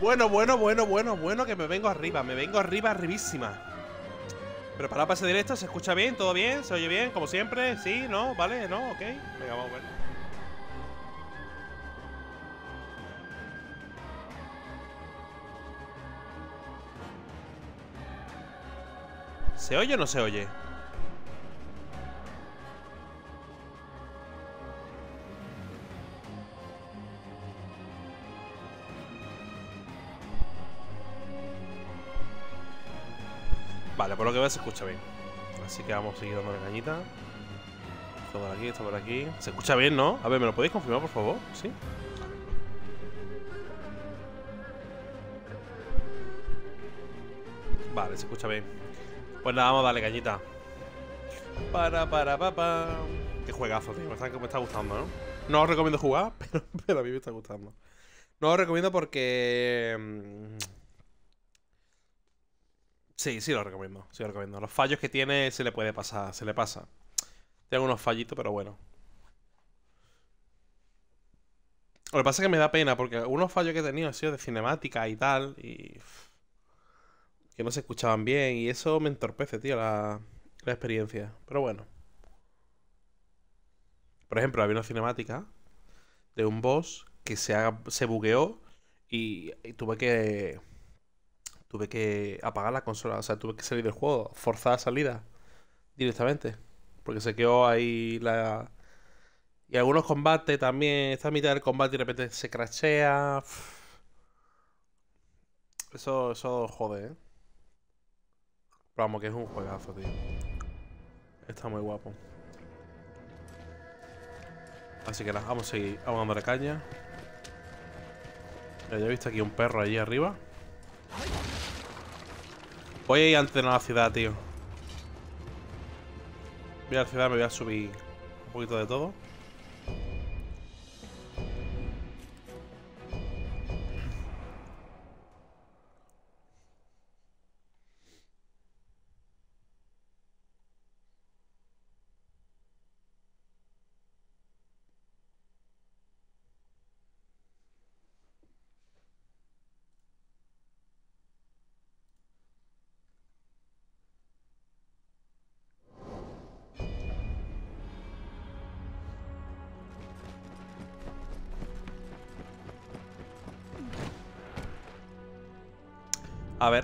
Bueno, bueno, bueno, bueno, bueno, que me vengo arriba, me vengo arriba, arribísima. Preparado para ese directo, ¿se escucha bien? ¿Todo bien? ¿Se oye bien? Como siempre, ¿sí? ¿No? ¿Vale? ¿No? ¿Ok? Venga, vamos a ver. ¿Se oye o no se oye? Por lo que veo se escucha bien. Así que vamos a seguir dándole cañita. Esto por aquí, esto por aquí. Se escucha bien, ¿no? A ver, ¿me lo podéis confirmar, por favor? ¿Sí? Vale, se escucha bien. Pues nada, vamos a darle cañita. Para, para, para, para. Qué juegazo, tío. Me está, me está gustando, ¿no? No os recomiendo jugar, pero, pero a mí me está gustando. No os recomiendo porque... Sí, sí lo recomiendo, sí lo recomiendo. Los fallos que tiene se le puede pasar, se le pasa. Tiene unos fallitos, pero bueno. Lo que pasa es que me da pena porque unos fallos que he tenido han sido de cinemática y tal, y que no se escuchaban bien, y eso me entorpece, tío, la, la experiencia. Pero bueno. Por ejemplo, había una cinemática de un boss que se, ha- se bugueó y tuve que tuve que apagar la consola, o sea, tuve que salir del juego, forzar salida directamente, porque se quedó ahí la... Y algunos combates también, esta mitad del combate y de repente se crashea. Eso, eso jode, ¿eh? Pero vamos, que es un juegazo, tío. Está muy guapo. Así que nada, vamos a seguir, vamos dándole caña. Ya he visto aquí un perro allí arriba. Voy a ir antes de la ciudad, tío. Voy a la ciudad, me voy a subir un poquito de todo.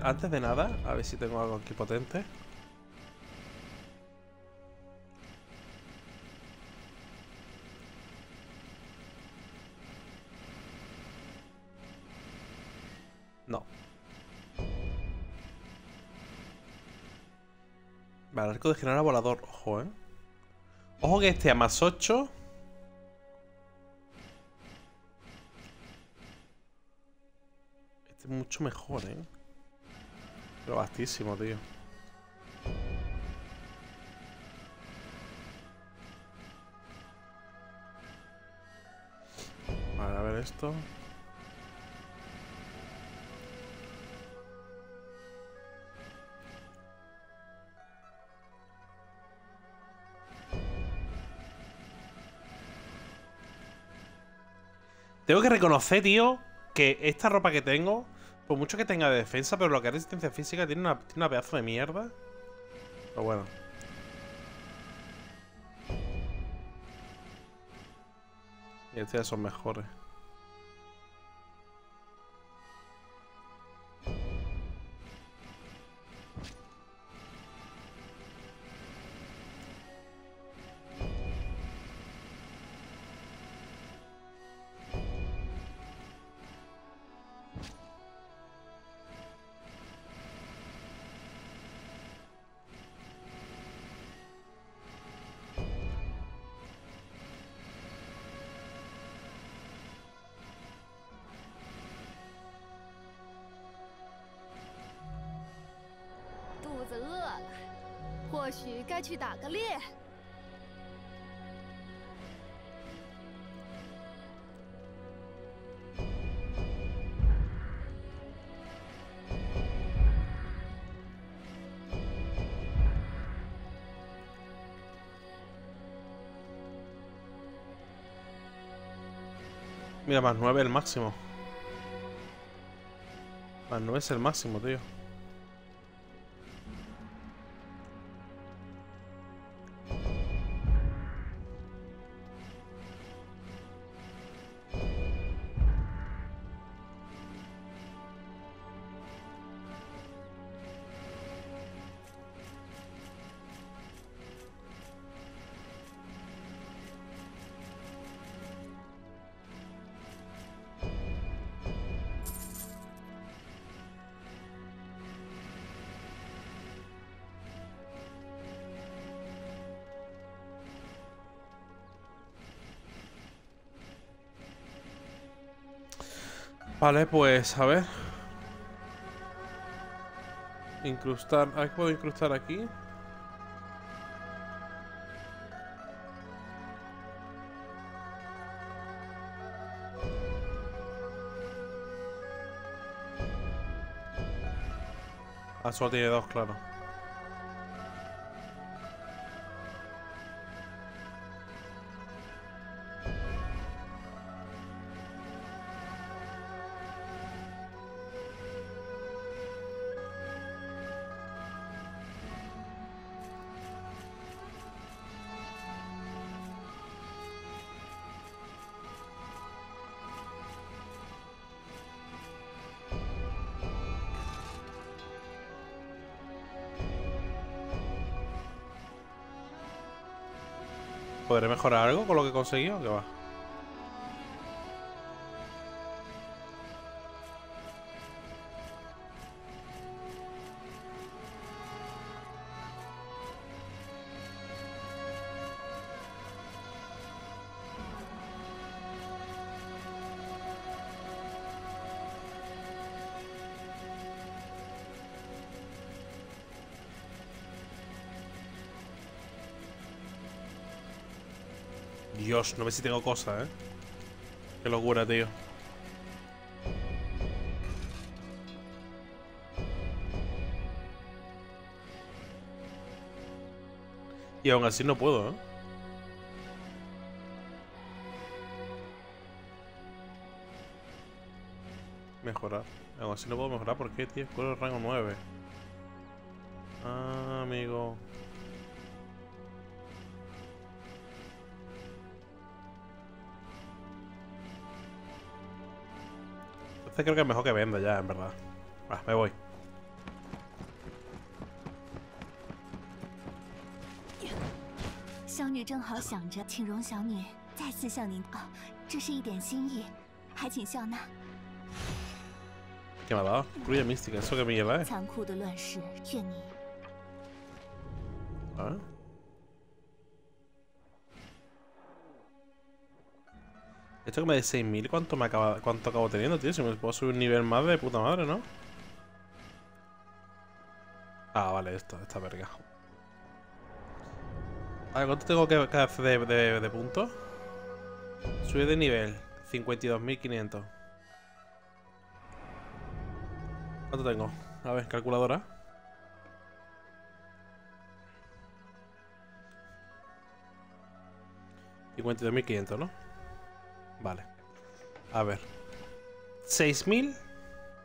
Antes de nada, a ver si tengo algo aquí potente. No. Vale, arco de general volador. Ojo, eh. Ojo que este a más 8. Este es mucho mejor, eh. Pero bastísimo, tío. Vale, a ver esto. Tengo que reconocer, tío, que esta ropa que tengo, por mucho que tenga de defensa, pero lo que es resistencia física tiene una, tiene una pedazo de mierda. Pero bueno. Y estos ya son mejores. “ Mira, más 9 el máximo. Más 9 es el máximo, tío. Vale, pues a ver. Incrustar. A ver, ¿puedo incrustar aquí? Ah, solo tiene dos, claro. ¿Podré mejorar algo con lo que he conseguido? ¿Qué va? No sé si tengo cosas, ¿eh? Qué locura, tío. Y aún así no puedo, ¿eh? Mejorar. Aún así no puedo mejorar. ¿Por qué, tío? Escudo rango 9. Ah, amigo. Este creo que es mejor que venda ya, en verdad. Ah, me voy. ¿Qué me ha dado? Ruya mística, eso que mierda, eh. ¿Ah? Esto que me de 6000, ¿cuánto me acaba, cuánto acabo teniendo, tío? Si me puedo subir un nivel más de puta madre, ¿no? Ah, vale, esto, esta verga. A ver, ¿cuánto tengo que, hacer de, de, de puntos? Subir de nivel, 52.500. ¿Cuánto tengo? A ver, calculadora. $52.500, ¿no? Vale. A ver. 6.000.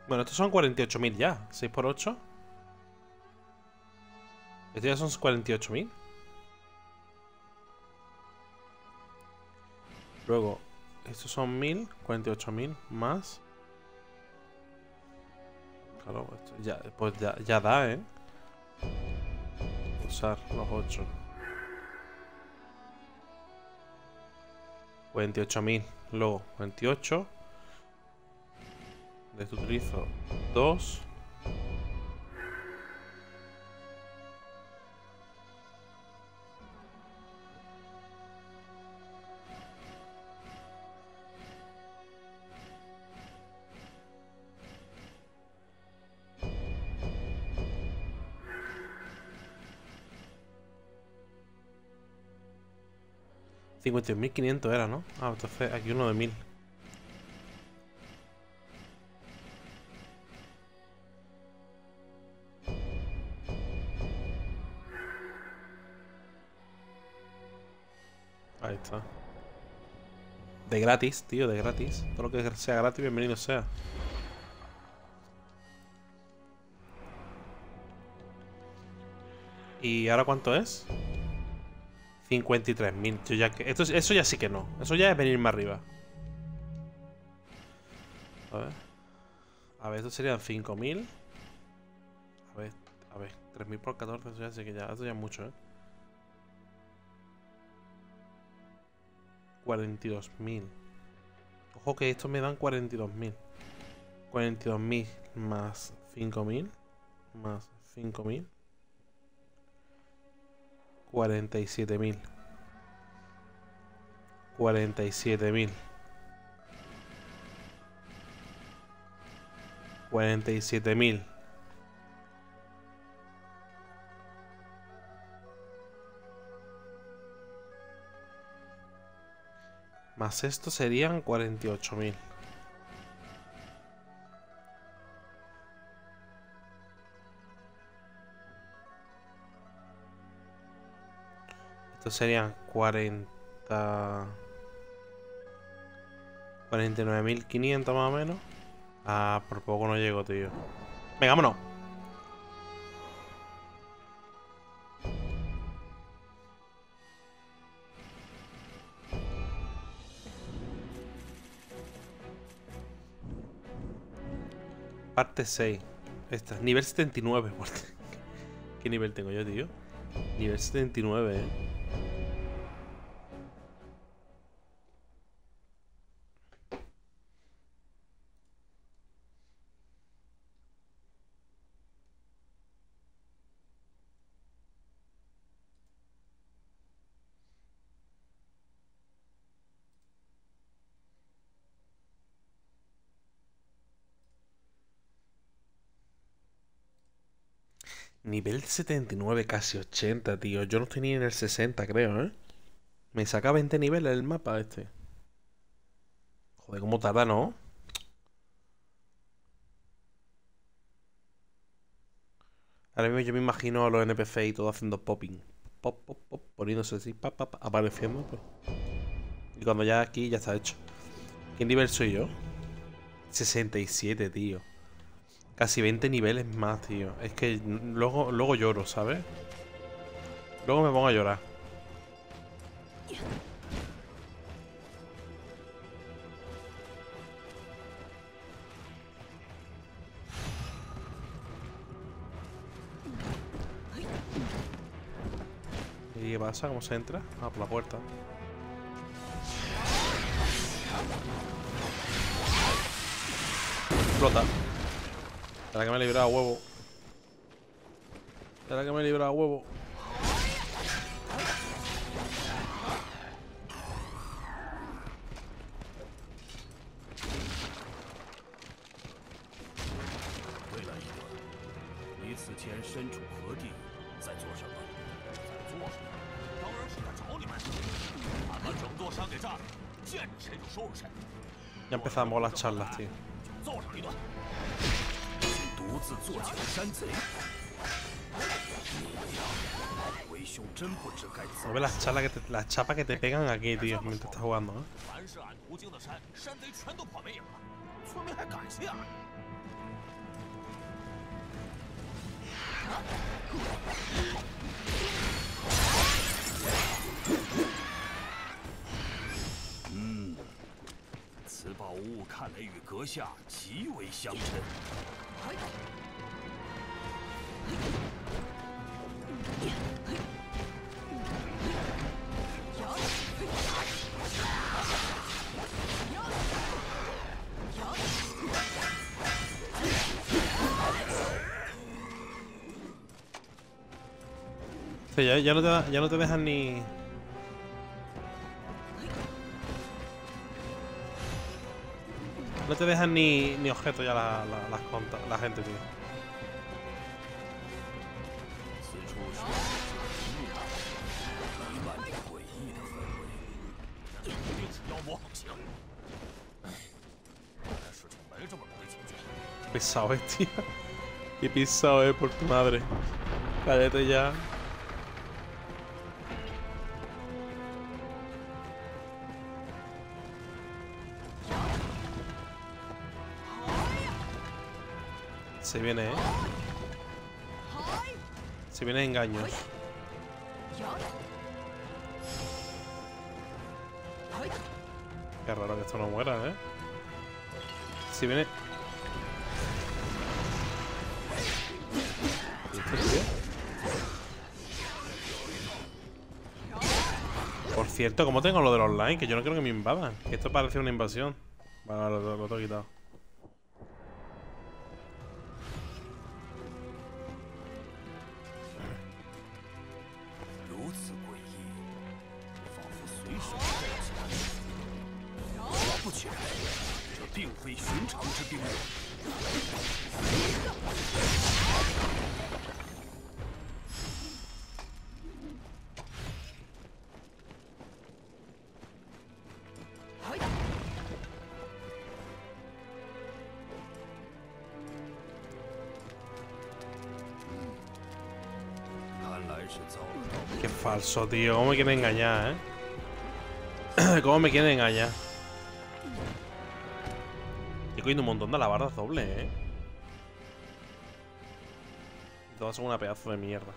Bueno, estos son 48.000 ya. 6 por 8. Estos ya son 48.000. Luego, estos son 1.000. 48.000 más. Claro, esto ya, pues ya, ya da, ¿eh? Usar los 8. 28.000. Luego 28. De esto utilizo 2. 51.500 era, ¿no? Ah, entonces aquí uno de 1000. Ahí está. De gratis, tío, de gratis. Todo lo que sea gratis, bienvenido sea. ¿Y ahora cuánto es? 53.000. Yo ya que... Esto, eso ya sí que no. Eso ya es venirme arriba. A ver. A ver, esto serían 5.000. A ver, a ver. 3.000 por 14, eso ya sí que ya... Esto ya es mucho, ¿eh? 42.000. Ojo que esto me dan 42.000. 42.000 más 5.000 más 5.000 47.000 47.000 47.000 Más esto serían 48.000 Estos serían 40... 49.500 más o menos. Ah, por poco no llego, tío. Venga, vámonos. Parte 6. Esta. Nivel 79. ¿Qué nivel tengo yo, tío? Nivel 79, eh. Nivel 79, casi 80, tío. Yo no estoy ni en el 60, creo, ¿eh? Me saca 20 niveles el mapa este. Joder, cómo tarda, ¿no? Ahora mismo yo me imagino a los NPC y todo haciendo popping. Pop, pop, pop, poniéndose así, pap, pap, apareciendo. Pues. Y cuando ya aquí ya está hecho. ¿Qué nivel soy yo? 67, tío. Casi 20 niveles más, tío. Es que luego, luego lloro, ¿sabes? Luego me pongo a llorar. ¿Y qué pasa? ¿Cómo se entra? Ah, por la puerta. Explota. Espera que me he librado a huevo. Espera que me he librado a huevo. Ya empezamos las charlas, tío. 做起了山贼。为兄真不知该怎么了全都跑没影了村民还感谢俺嗯此宝物看来与阁下极为相称。Ya, ya, no te, ya no te dejan ni... No te dejan ni, ni objeto ya la, la, las la gente, tío. Pesado es, tío. Qué pisado es por tu madre. Cállate ya. Se viene, ¿eh? Si viene engaños. Qué raro que esto no muera, ¿eh? Si viene... Por cierto, ¿cómo tengo lo del online? Que yo no quiero que me invadan. Esto parece una invasión. Vale, vale, lo, lo tengo quitado. Qué falso, tío. ¿Cómo me quieren engañar, eh? ¿Cómo me quieren engañar? Estoy cogiendo un montón de alabardas dobles, eh. Todas son una pedazo de mierda.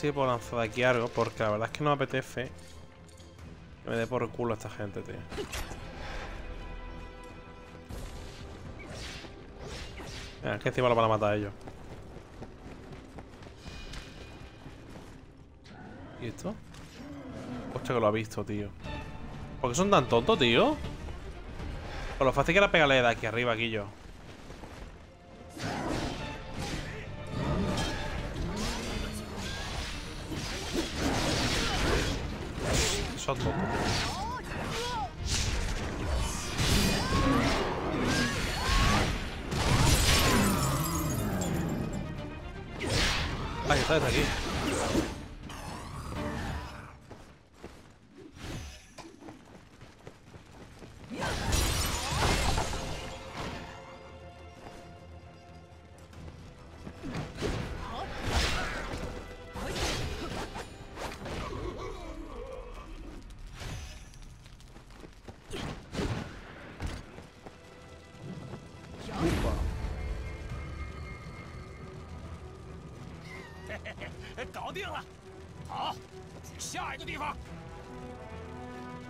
Que puedo lanzar de aquí algo, porque la verdad es que no me apetece que me dé por culo a esta gente, tío. Venga, es que encima lo van a matar ellos. ¿Y esto? Hostia, que lo ha visto, tío. ¿Por qué son tan tontos, tío? Por lo fácil que era pegarle de aquí arriba, aquí yo.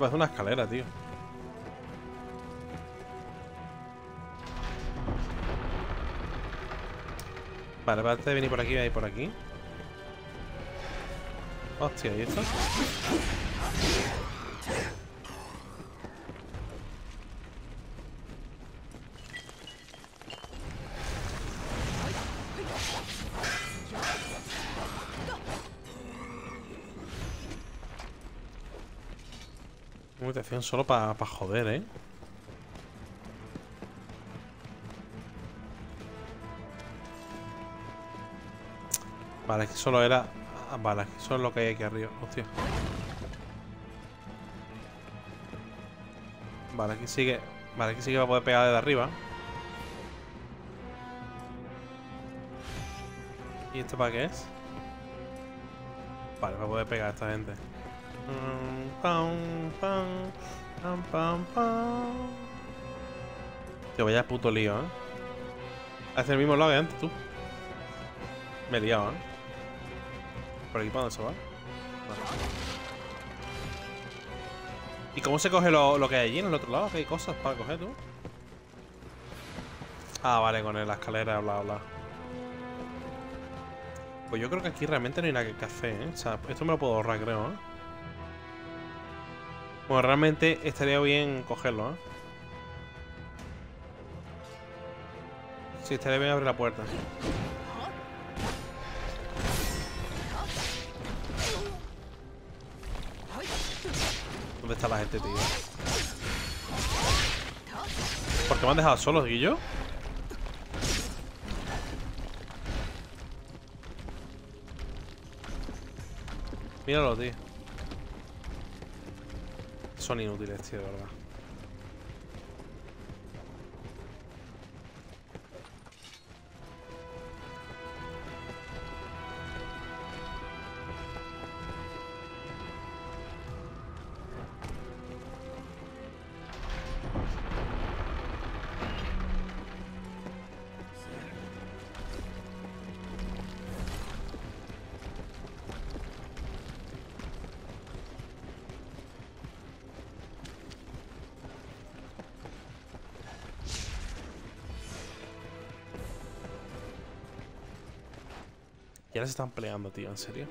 Parece una escalera, tío. Vale, va a venir por aquí y por aquí. Hostia, ¿y esto? Mutación solo para joder, ¿eh? Vale, que solo era... ah, Vale, que solo es lo que hay aquí arriba. Hostia. Vale, aquí sigue... Vale, aquí sí que va a poder pegar desde arriba. ¿Y esto para qué es? Vale, va a poder pegar a esta gente. Pam, pam, pam, vaya puto lío, ¿eh? Hace el mismo lado que antes, tú. Me he liado, ¿eh? ¿Por aquí para dónde se va? Vale. ¿Y cómo se coge lo, lo que hay allí en el otro lado? ¿Qué hay cosas para coger, tú? Ah, vale, con la escalera, bla, bla. Pues yo creo que aquí realmente no hay nada que hacer, ¿eh? O sea, esto me lo puedo ahorrar, creo, ¿eh? Bueno, realmente estaría bien cogerlo, ¿eh? Sí, estaría bien abrir la puerta. ¿Dónde está la gente, tío? ¿Por qué me han dejado solos, Guillo? Míralo, tío. Son inútiles, tío, de verdad. Y ahora se están peleando, tío, en serio.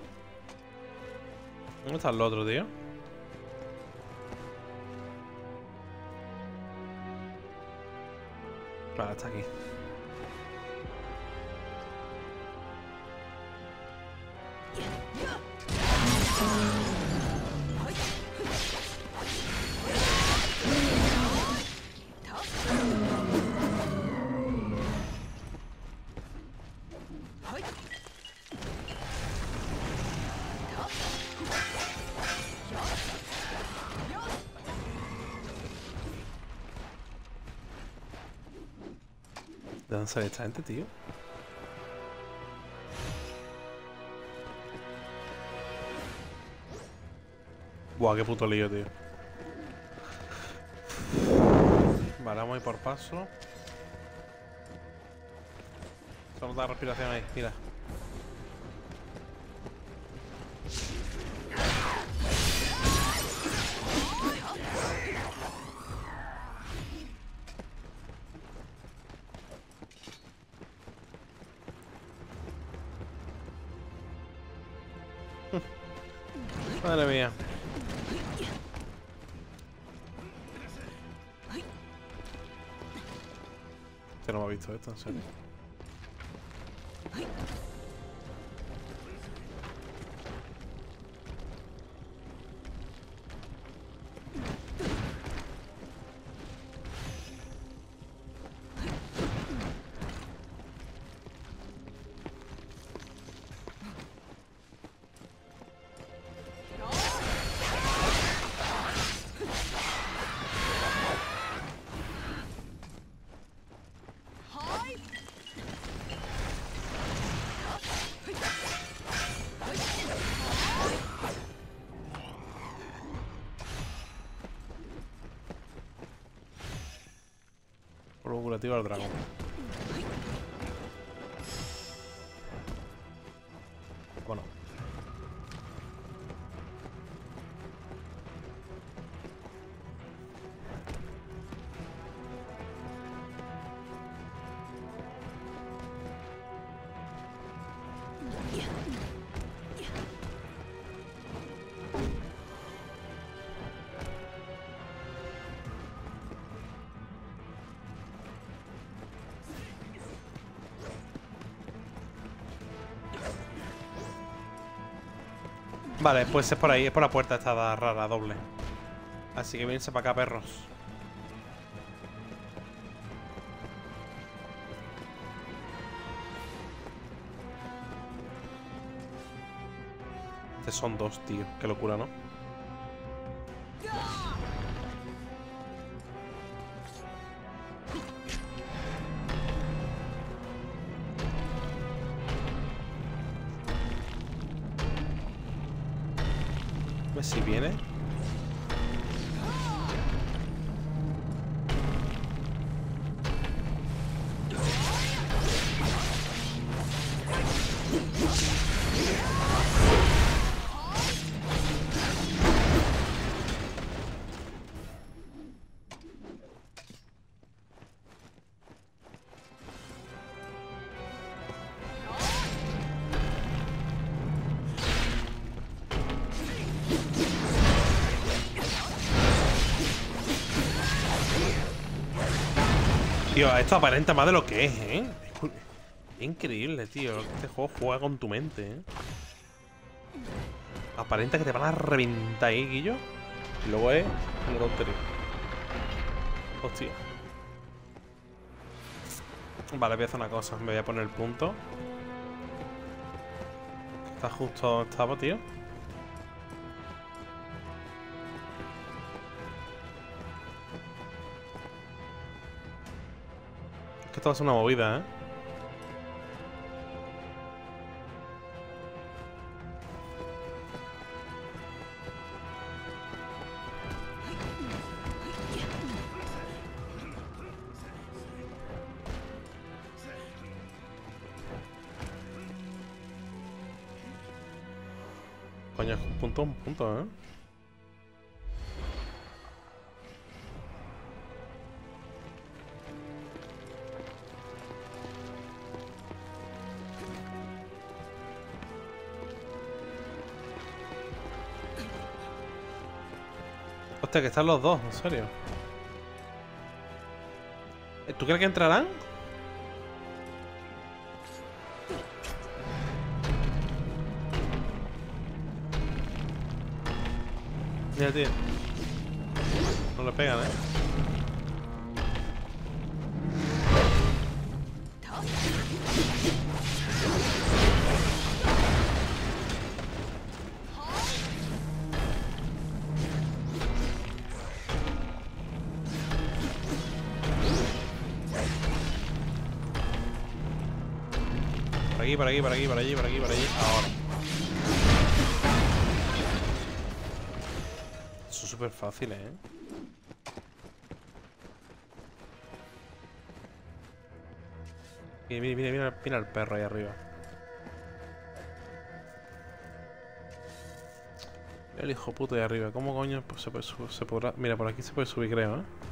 ¿Dónde está el otro, tío? Vale, está aquí. ¿De dónde sale esta gente, tío? Buah, qué puto lío, tío. Vale, vamos a ir por paso. Solo da respiración ahí, mira. No curativo al dragón. Vale, pues es por ahí, es por la puerta esta rara, doble. Así que viense para acá, perros. Estos son dos, tío. Qué locura, ¿no? Esto aparenta más de lo que es, ¿eh? Increíble, tío. Este juego juega con tu mente, ¿eh? Aparenta que te van a reventar ahí, Guillo. Y luego es una tontería. Hostia. Vale, voy a hacer una cosa. Me voy a poner el punto. Está justo donde estaba, tío. Esto una movida, ¿eh? Coño, punto, un punto, ¿eh? Hostia, que están los dos, en serio. Eh, ¿Tú crees que entrarán? Mira, tío. No le pegan, ¿eh? Aquí, por aquí, por aquí, por allí, por aquí, por allí. Ahora. Eso es súper fácil, ¿eh? Mira, mira, mira, mira, el perro ahí arriba. Mira el hijo puto de arriba. ¿Cómo coño se, puede se podrá...? Mira, por aquí se puede subir, creo, ¿eh? “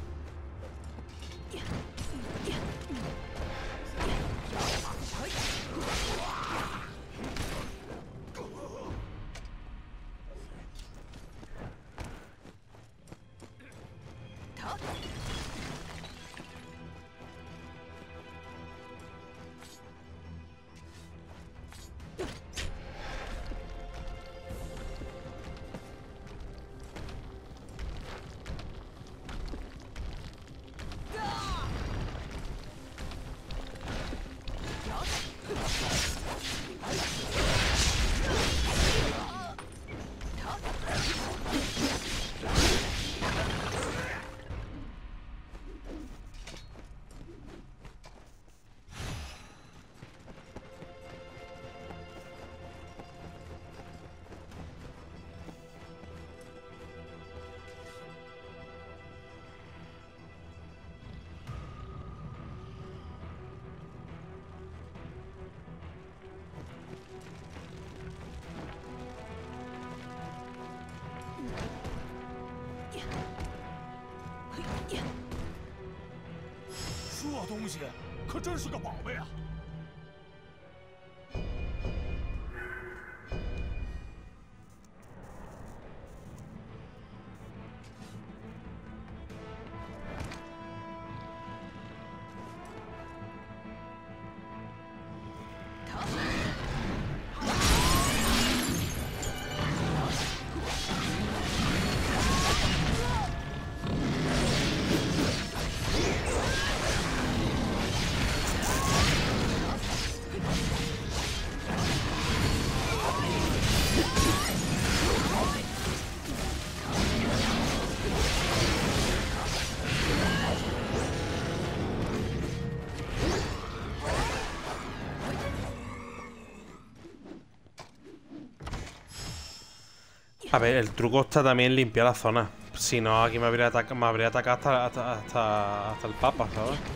西可真是个宝贝啊。！”A ver, el truco está también limpiar la zona. Si no, aquí me habría, atacado hasta, hasta, hasta el papa, ¿sabes? “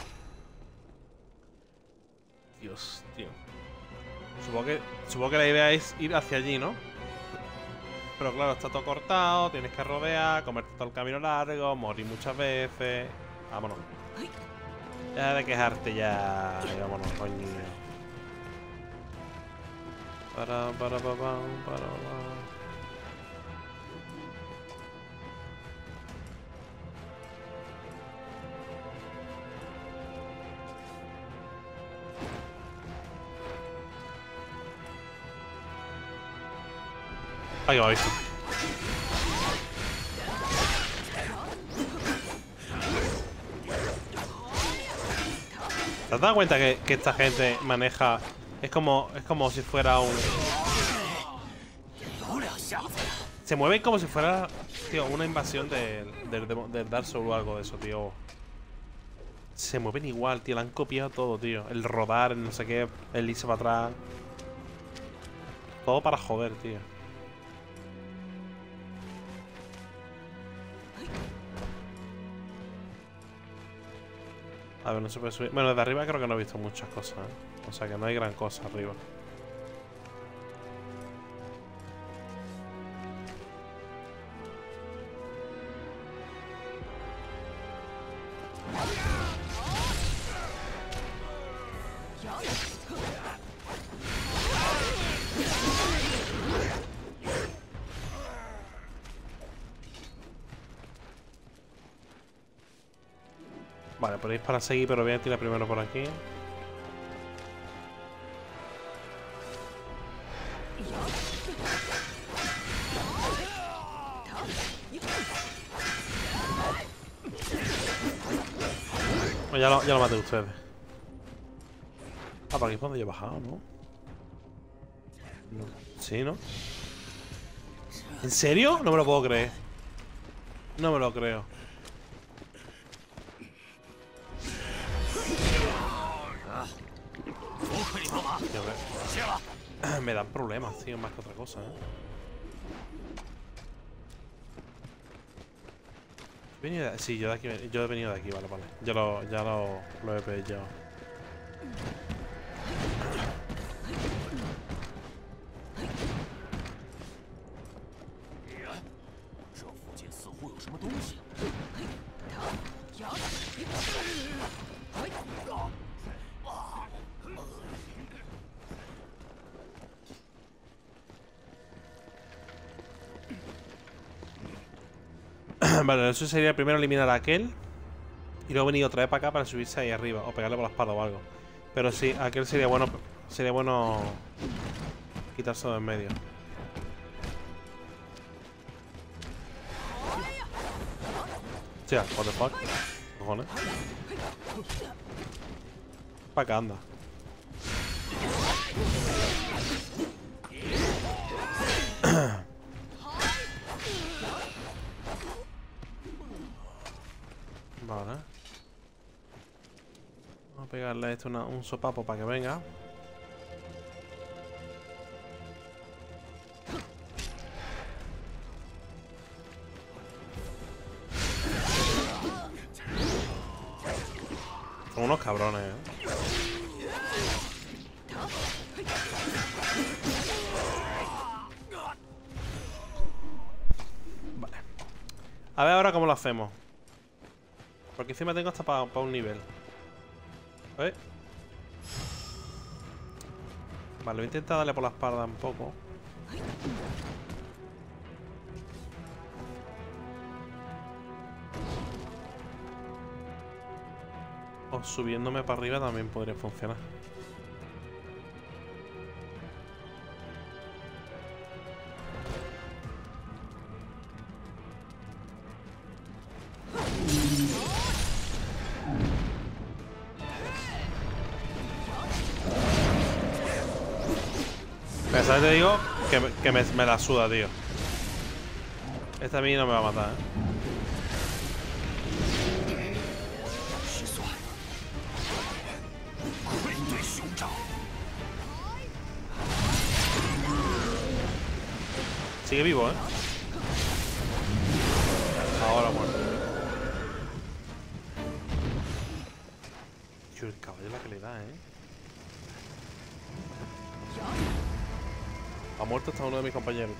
Supongo que, supongo que la idea es ir hacia allí, ¿no? Pero claro, está todo cortado, tienes que rodear, comerte todo el camino largo, morir muchas veces. Vámonos. Ya de quejarte ya. Vámonos, coño. Para, para, para, para, para. Ahí va, visto. ¿Te has dado cuenta que, esta gente maneja? Es como, es como si fuera un... Se mueven como si fuera, tío, una invasión del de, de, de Dark Souls o algo de eso, tío. Se mueven igual, tío. La han copiado todo, tío. El rodar, el no sé qué, el irse para atrás. Todo para joder, tío. No se puede. Bueno, de arriba creo que no he visto muchas cosas, ¿eh? O sea que no hay gran cosa arriba. Seguir, pero voy a tirar primero por aquí. Ya lo, ya lo maté ustedes. Ah, por aquí es donde yo he bajado, ¿no? No. Sí, ¿no? ¿En serio? No me lo puedo creer. No me lo creo. Tío, más que otra cosa, ¿eh? Venido de- Sí, yo de aquí, yo he venido de aquí, vale, vale. Ya lo, ya lo, lo he pillado. Eso sería primero eliminar a aquel. Y luego venir otra vez para acá para subirse ahí arriba. O pegarle por la espalda o algo. Pero sí, aquel sería bueno. Sería bueno. Quitárselo de en medio. Hostia, what the fuck? Cojones. Pa' acá anda. Esto una- un sopapo para que venga. Son unos cabrones, ¿eh? A ver ahora cómo lo hacemos. Porque encima tengo hasta para un nivel. Vale, voy a intentar darle por la espalda un poco. O subiéndome para arriba también podría funcionar. Que me, me la suda, tío. Esta a mí no me va a matar, ¿eh? Sigue vivo, ¿eh? Ahora muerto. Yo el caballo la que le da, ¿eh? Ha muerto hasta uno de mis compañeros.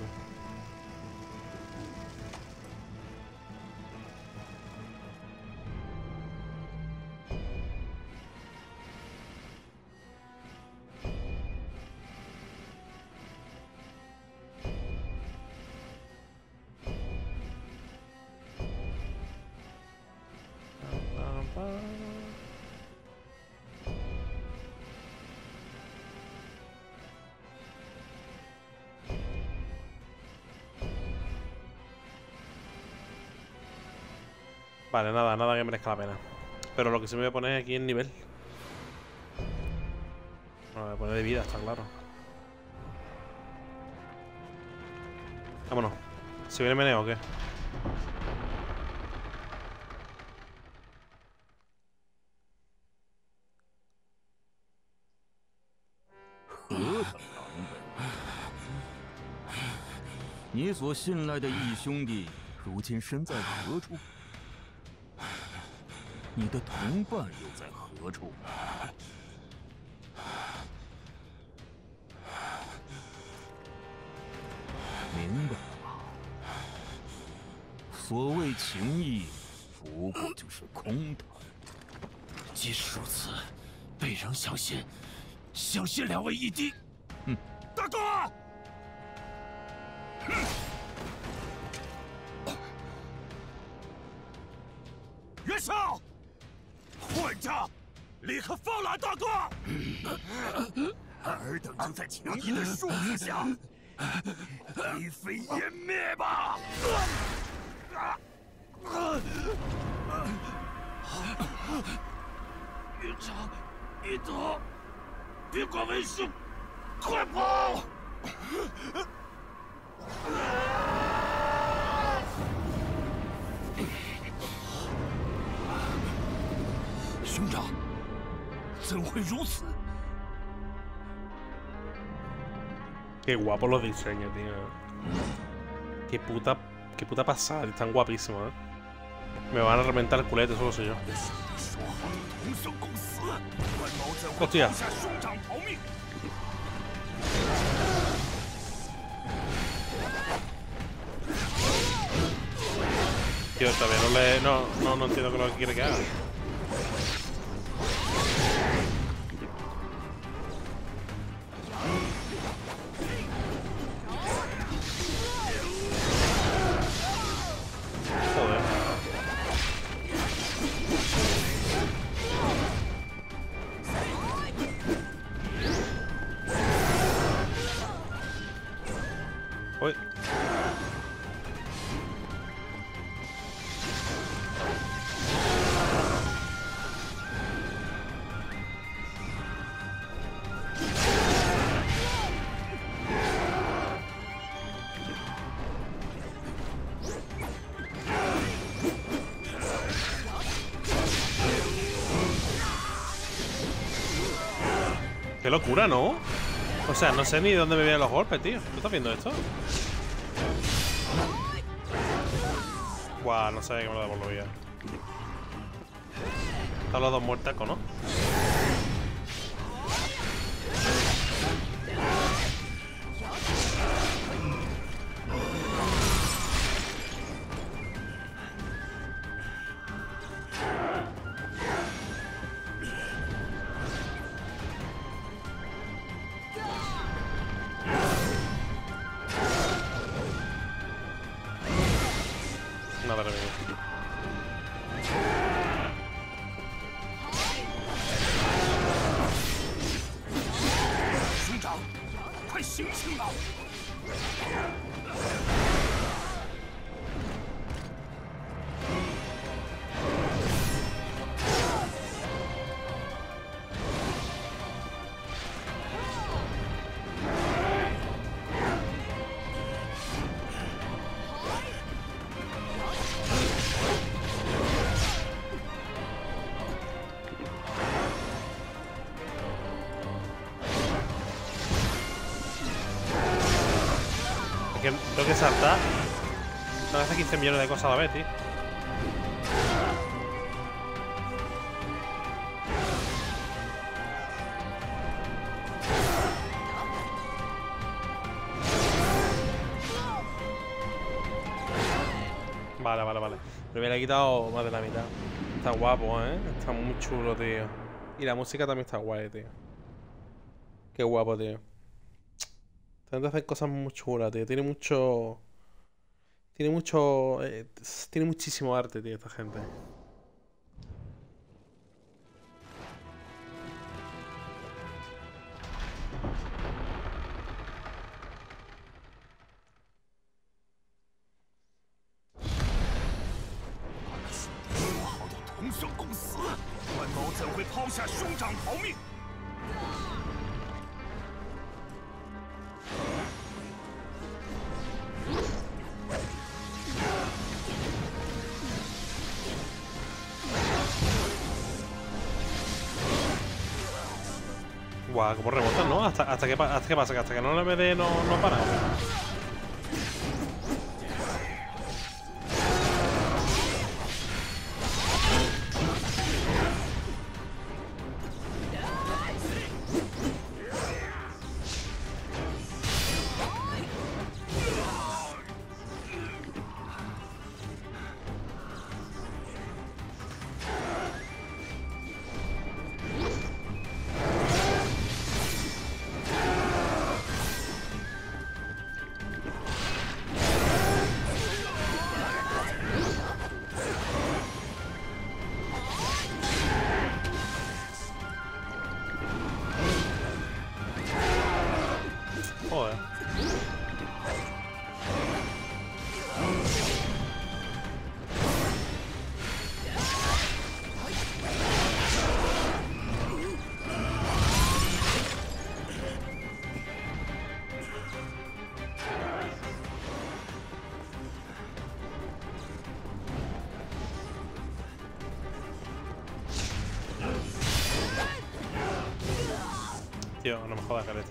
Vale, nada, nada que merezca la pena. Pero lo que sí me voy a poner aquí es nivel. Me voy a poner de vida, está claro. Vámonos. ¿Si viene meneo o qué? 你的同伴又在何处？明白了。吗所谓情义不过就是空谈。即使如此被人相信相信两位一丁灰飞烟灭吧！qué guapos los diseños, tío. Qué puta, qué puta pasada, están guapísimos, ¿eh? Me van a reventar el culete, eso lo sé yo. Hostia. Tío, todavía no le... No, no, no entiendo lo que quiere que haga. Locura, ¿no? O sea, no sé ni de dónde me vienen los golpes, tío. ¿Tú estás viendo esto? Buah, no sé que me lo vida. Están los dos muertacos, ¿no? Tengo que saltar. Me hace 15 millones de cosas a la vez, tío. Vale, vale, vale. Pero me le he quitado más de la mitad. Está guapo, ¿eh? Está muy chulo, tío. Y la música también está guay, tío. Qué guapo, tío. Tratan de hacer cosas muy chulas. Tiene mucho... Tiene mucho... eh, tiene muchísimo arte, tío, esta gente. Como rebotan, ¿no? Hasta, hasta, que, hasta que pasa, que hasta que no le dé no, no para.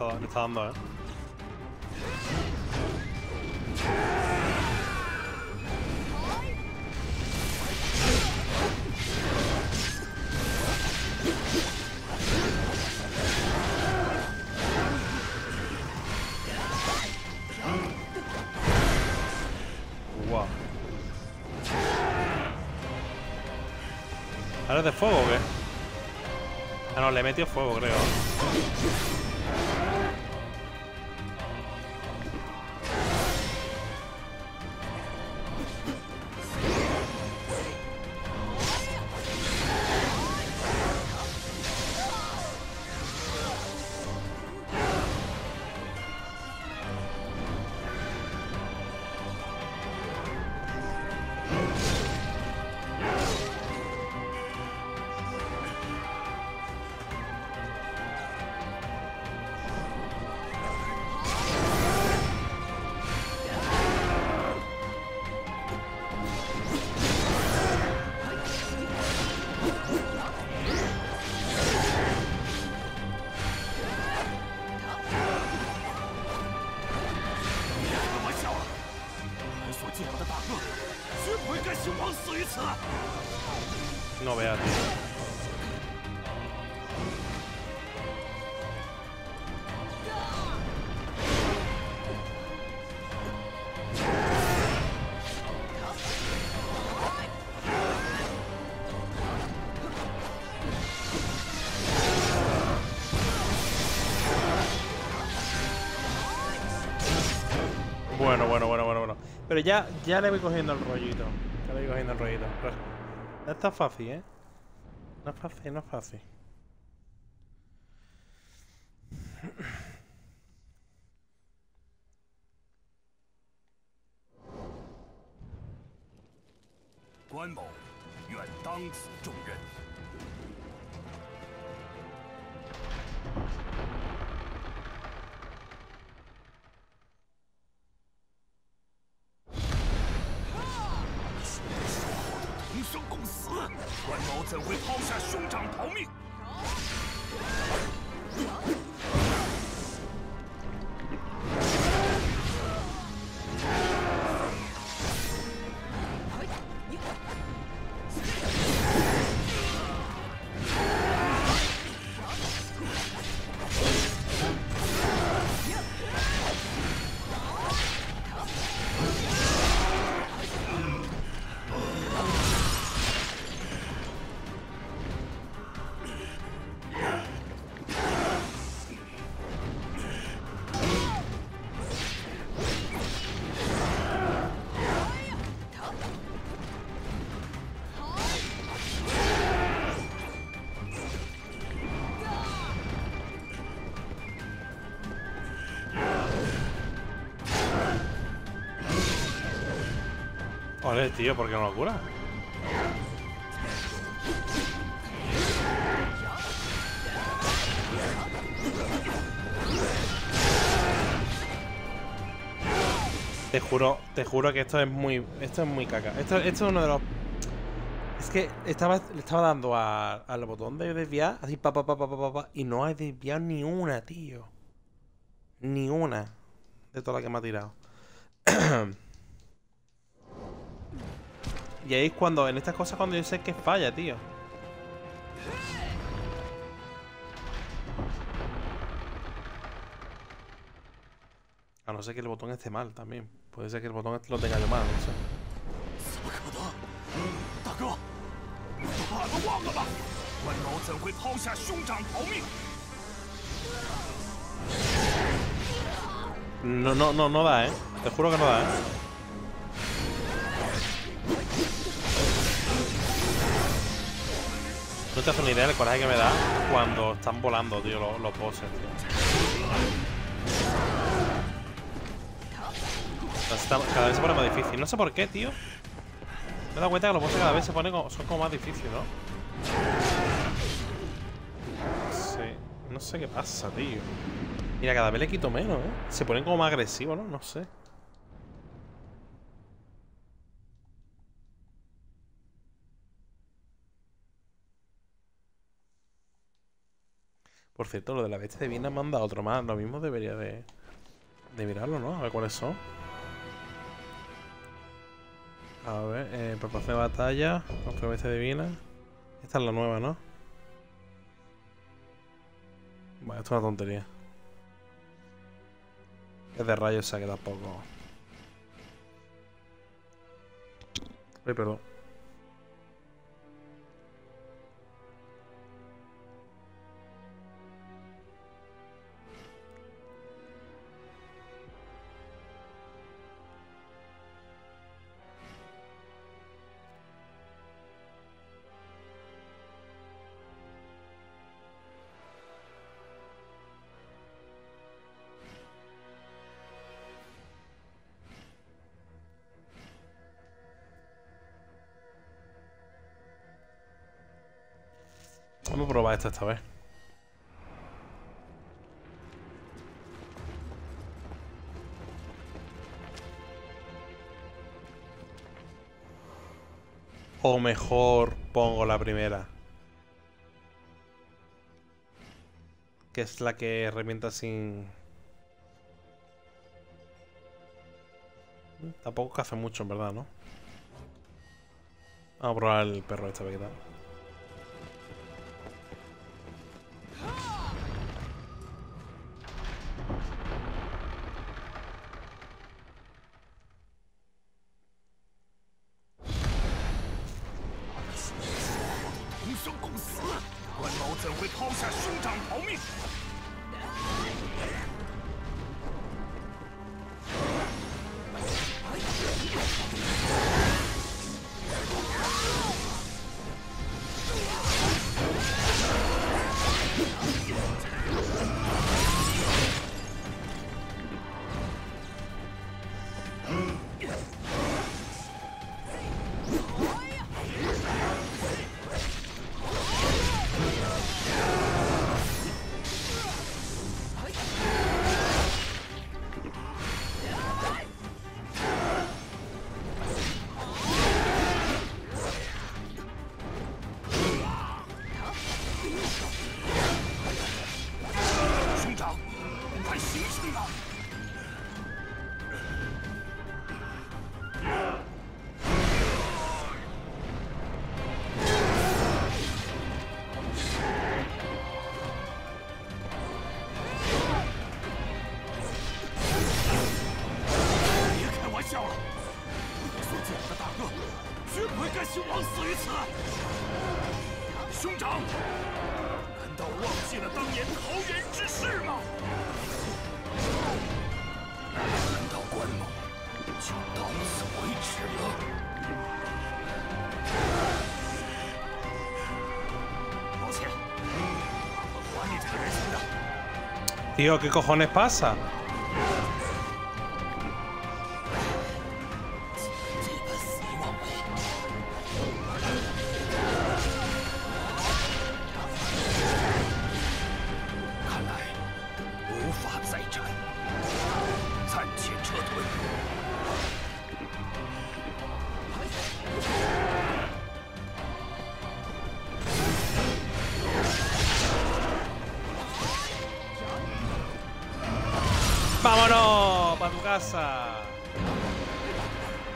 Dando, eh. Guau. ¿Ahora de fuego o qué? Ah, no, le he fuego, creo. Pero ya, ya le voy cogiendo el rollito. Ya le voy cogiendo el rollito. No está fácil, ¿eh? No es fácil, no es fácil. “ Joder, tío, ¿por qué no lo cura? Te juro, te juro que esto es muy. Esto es muy caca. Esto, esto es uno de los. Es que estaba, le estaba dando al botón de desviar, así pa pa pa pa pa pa, y no he desviado ni una, tío. Ni una de todas las que me ha tirado. Y ahí es cuando, en estas cosas, cuando yo sé que falla, tío. A no ser que el botón esté mal también. Puede ser que el botón lo tenga yo mal, no sé. No, no, no, no da, eh. Te juro que no da, eh. No te haces ni idea del coraje que me da cuando están volando, tío, los, los bosses, tío. Cada vez se pone más difícil. No sé por qué, tío. Me he dado cuenta que los bosses cada vez se ponen como, son como más difíciles, ¿no? Sí. No sé qué pasa, tío. Mira, cada vez le quito menos, ¿eh? Se ponen como más agresivos, ¿no? No sé. Por cierto, lo de la bestia de Viena manda otro más. Lo mismo debería de, de mirarlo, ¿no? A ver cuáles son. A ver, eh, de batalla. Contra la bestia divina. Esta es la nueva, ¿no? Bueno, esto es una tontería. Es de rayos, o sea que tampoco. Ay, perdón. Esta vez. O mejor pongo la primera. Que es la que revienta sin... Tampoco que hace mucho, en verdad, ¿no? Vamos a probar el perro esta vez, ¿qué Tío, ¿qué cojones pasa? casa.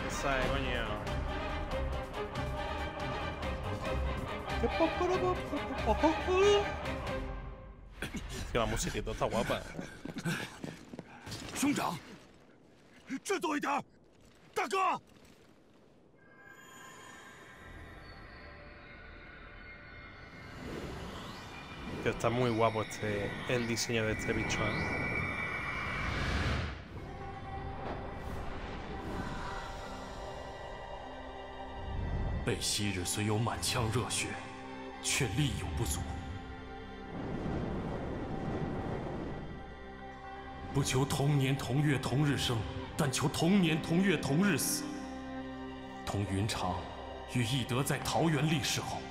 Esa es, coño. Es que la musiquita está guapa. Tío, está muy guapo este el diseño de este bicho. ¿eh? 被昔日虽有满腔热血，却力有不足。不求同年同月同日生，但求同年同月同日死。同云长与翼德在桃园立誓后，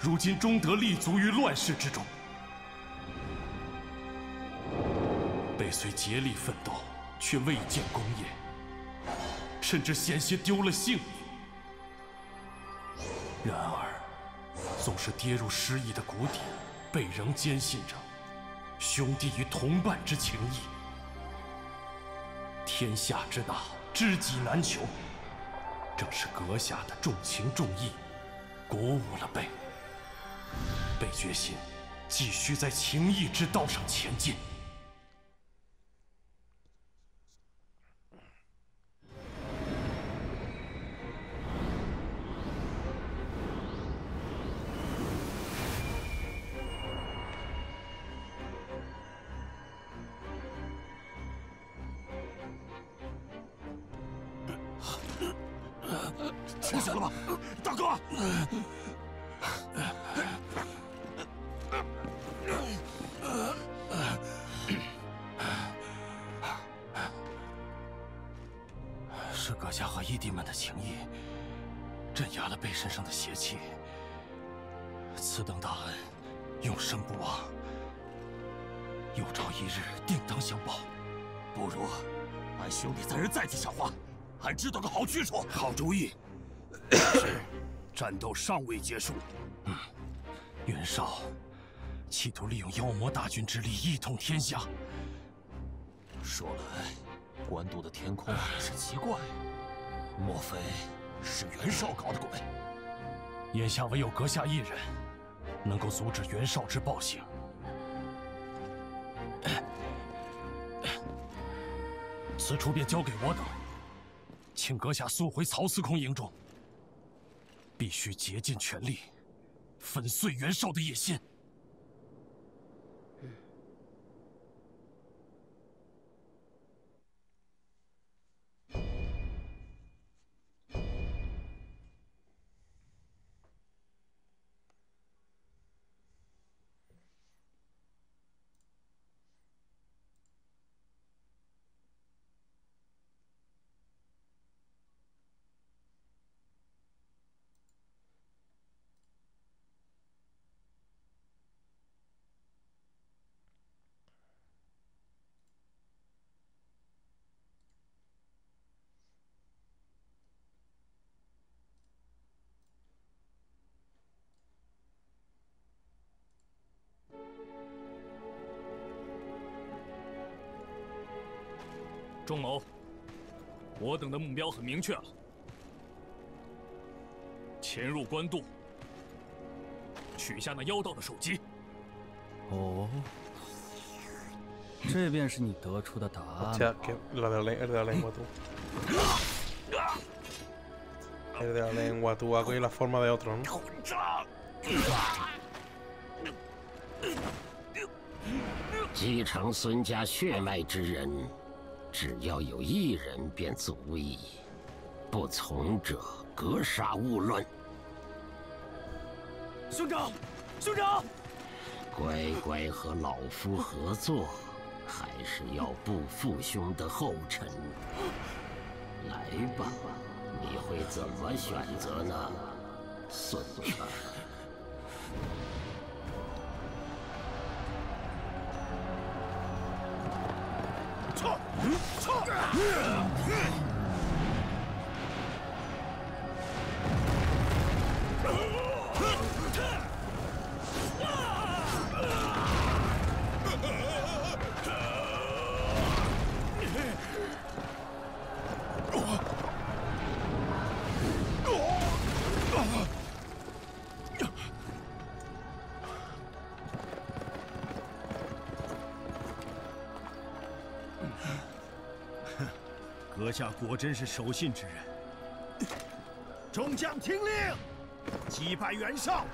如今终得立足于乱世之中。被虽竭力奋斗，却未见功业，甚至险些丢了性命。然而，总是跌入失意的谷底，辈仍坚信着兄弟与同伴之情谊。天下之大，知己难求，正是阁下的重情重义，鼓舞了辈。辈决心继续在情义之道上前进。尚未结束。嗯，袁绍企图利用妖魔大军之力一统天下。说来，官渡的天空很是奇怪，莫非是袁绍搞的鬼？眼下唯有阁下一人，能够阻止袁绍之暴行。此处便交给我等，请阁下速回曹司空营中。必须竭尽全力，粉碎袁绍的野心。钟谋，我等的目标很明确了：潜入官渡，取下那妖道的首级。哦，这便是你得出的答案吧？继承孙家血脉之人。只要有一人便足矣。不从者，格杀勿论。兄长，兄长，乖乖和老夫合作，还是要步父兄的后尘？来吧，你会怎么选择呢，孙儿？Yeah! 果真是守信之人。众将听令，击败袁绍，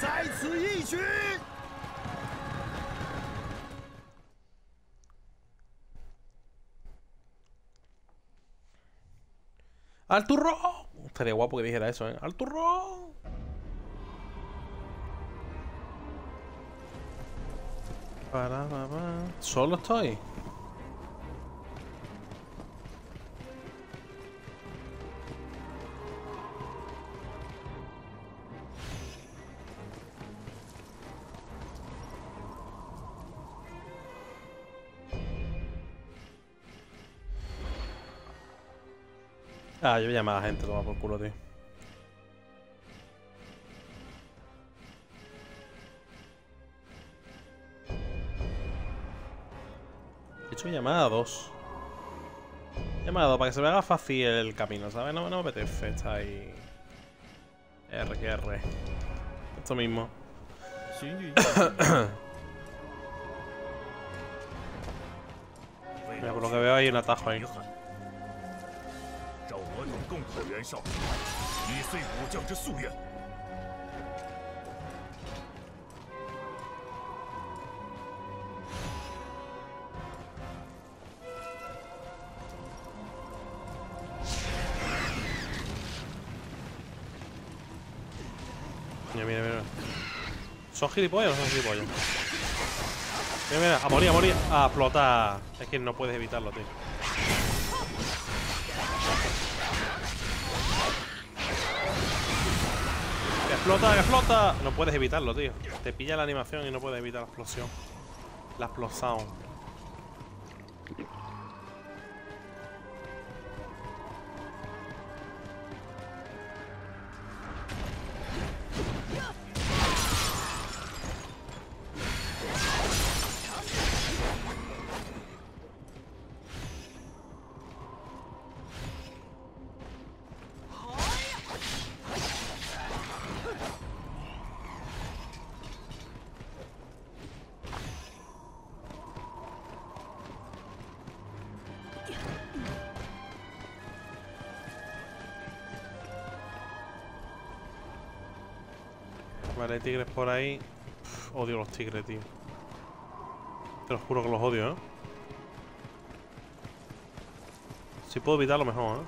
在此一举。¡Al turrón! Estaría guapo que dijera eso, ¿eh? ¡Al turro! ¿Solo estoy? Ah, yo voy a llamar a la gente, toma por culo, tío. He hecho llamada a dos. Llamada para que se me haga fácil el camino, ¿sabes? No, no me apetece estar ahí. R que R. Esto mismo. 荀彧 Mira, por lo que veo hay un atajo ahí. 赵俄等共讨袁绍，击碎武将之夙愿。 Mira, mira, mira. ¿Son gilipollas o no son gilipollas? Mira, mira, a morir, a morir. A explotar. Es que no puedes evitarlo, tío. Explota, explota! No puedes evitarlo, tío. Te pilla la animación y no puedes evitar la explosión. La explosión. Vale, tigres por ahí. Odio los tigres, tío. Te lo juro que los odio, ¿eh? Si puedo evitarlo, mejor, ¿eh?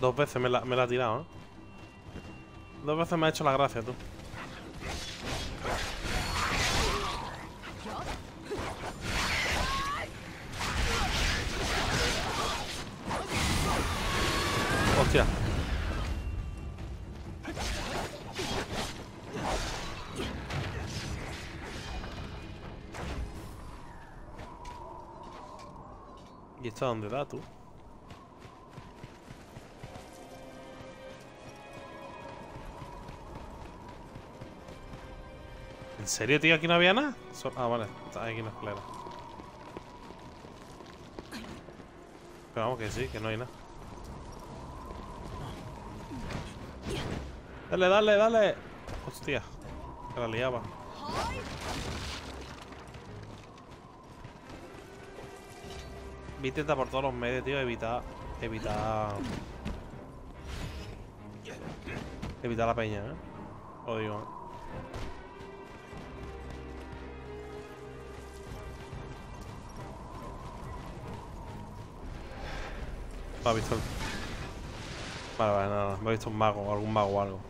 Dos veces me la, me la ha tirado, ¿eh? Dos veces me ha hecho la gracia, tú. ¿Y esto dónde da tú? ¿En serio, tío? ¿Aquí no había nada? Ah, vale. Está aquí en la escalera. Pero vamos que sí, que no hay nada. Dale, dale, dale. Hostia. Que la liaba. Voy a intentar por todos los medios, tío, evitar. Evitar. Evitar la peña, ¿eh? Lo digo, ¿eh? Me ha visto el... Vale, vale, nada, me ha visto un mago, algún mago o algo.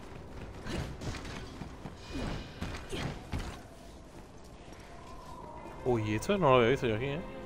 Uy, esto no lo había visto yo aquí, ¿eh?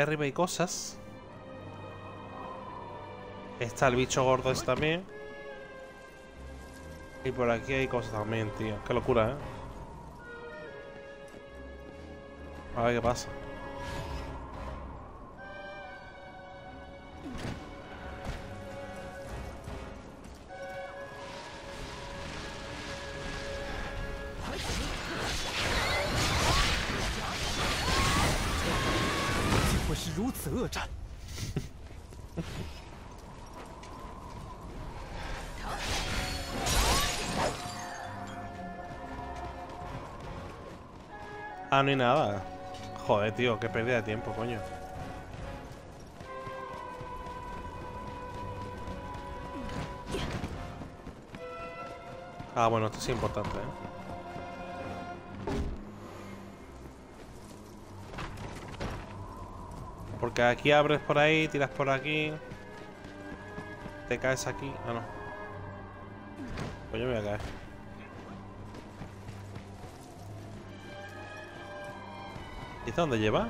Arriba hay cosas. Está el bicho gordo ese también. Y por aquí hay cosas también, tío. Qué locura, ¿eh? A ver qué pasa. Hay nada. Joder, tío, qué pérdida de tiempo, coño. Ah, bueno, esto es importante, ¿eh? Porque aquí abres por ahí, tiras por aquí. Te caes aquí. Ah, no. Pues yo me voy a caer. Esto dónde lleva?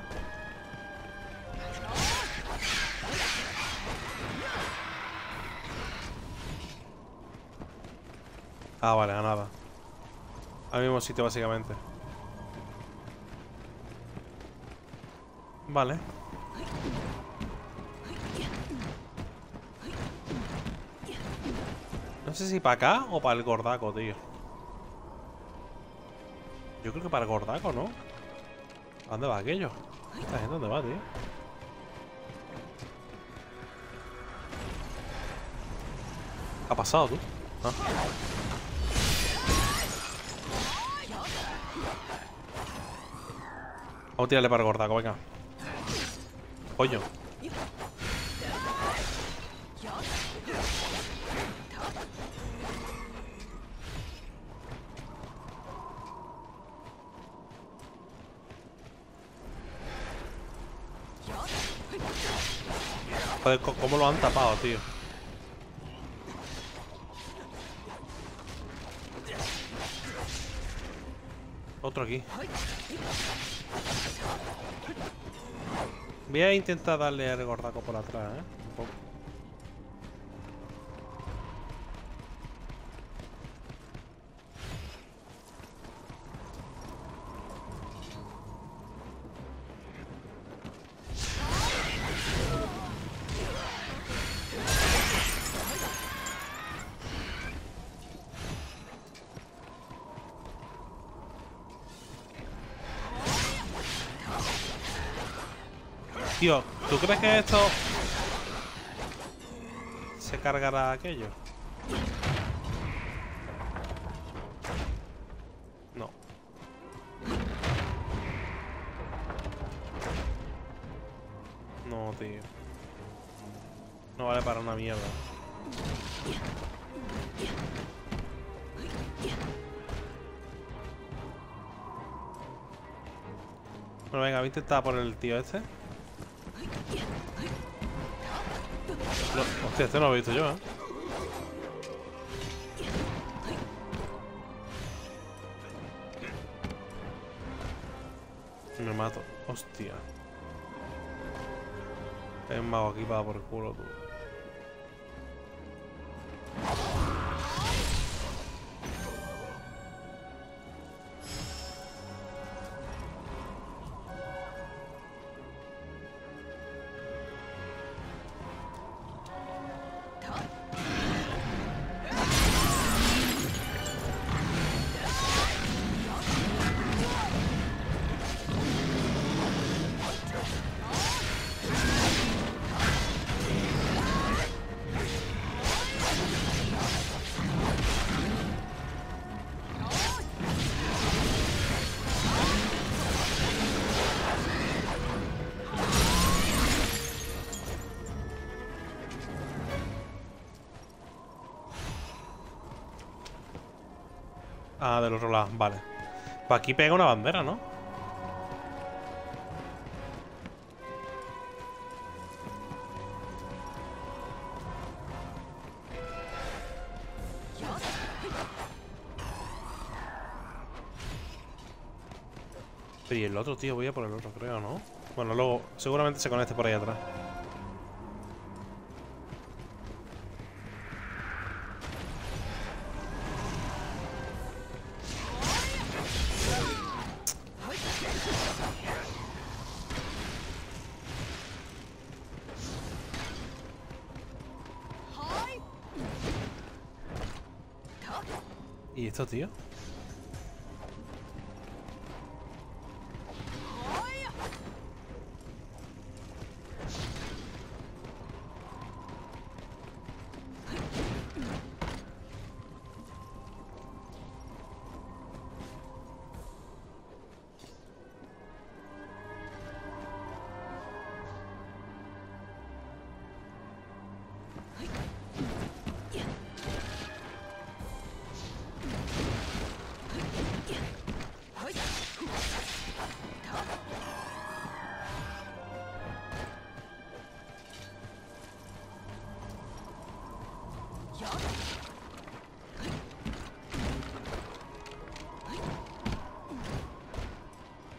Ah, vale, a nada. Al mismo sitio, básicamente. Vale. No sé si para acá o para el gordaco, tío. Yo creo que para el gordaco, ¿no? ¿A dónde va aquello? ¿Esta gente dónde va, tío? ¿Qué ha pasado, tú? Ah. Vamos a tirarle para el gordaco, venga. Coño. Joder, ¿cómo lo han tapado, tío? Otro aquí. Voy a intentar darle al gordaco por atrás, ¿eh? Tío, ¿tú crees que esto se cargará aquello? No. No, tío. No vale para una mierda. Bueno, venga, voy a intentar por el tío este. Hostia, este no lo he visto yo, ¿eh? Me mato. Hostia. Es mago aquí para por culo, tú. Vale. Pues aquí pega una bandera, ¿no? Y el otro, tío, voy a por el otro, creo, ¿no? Bueno, luego, seguramente se conecte por ahí atrás.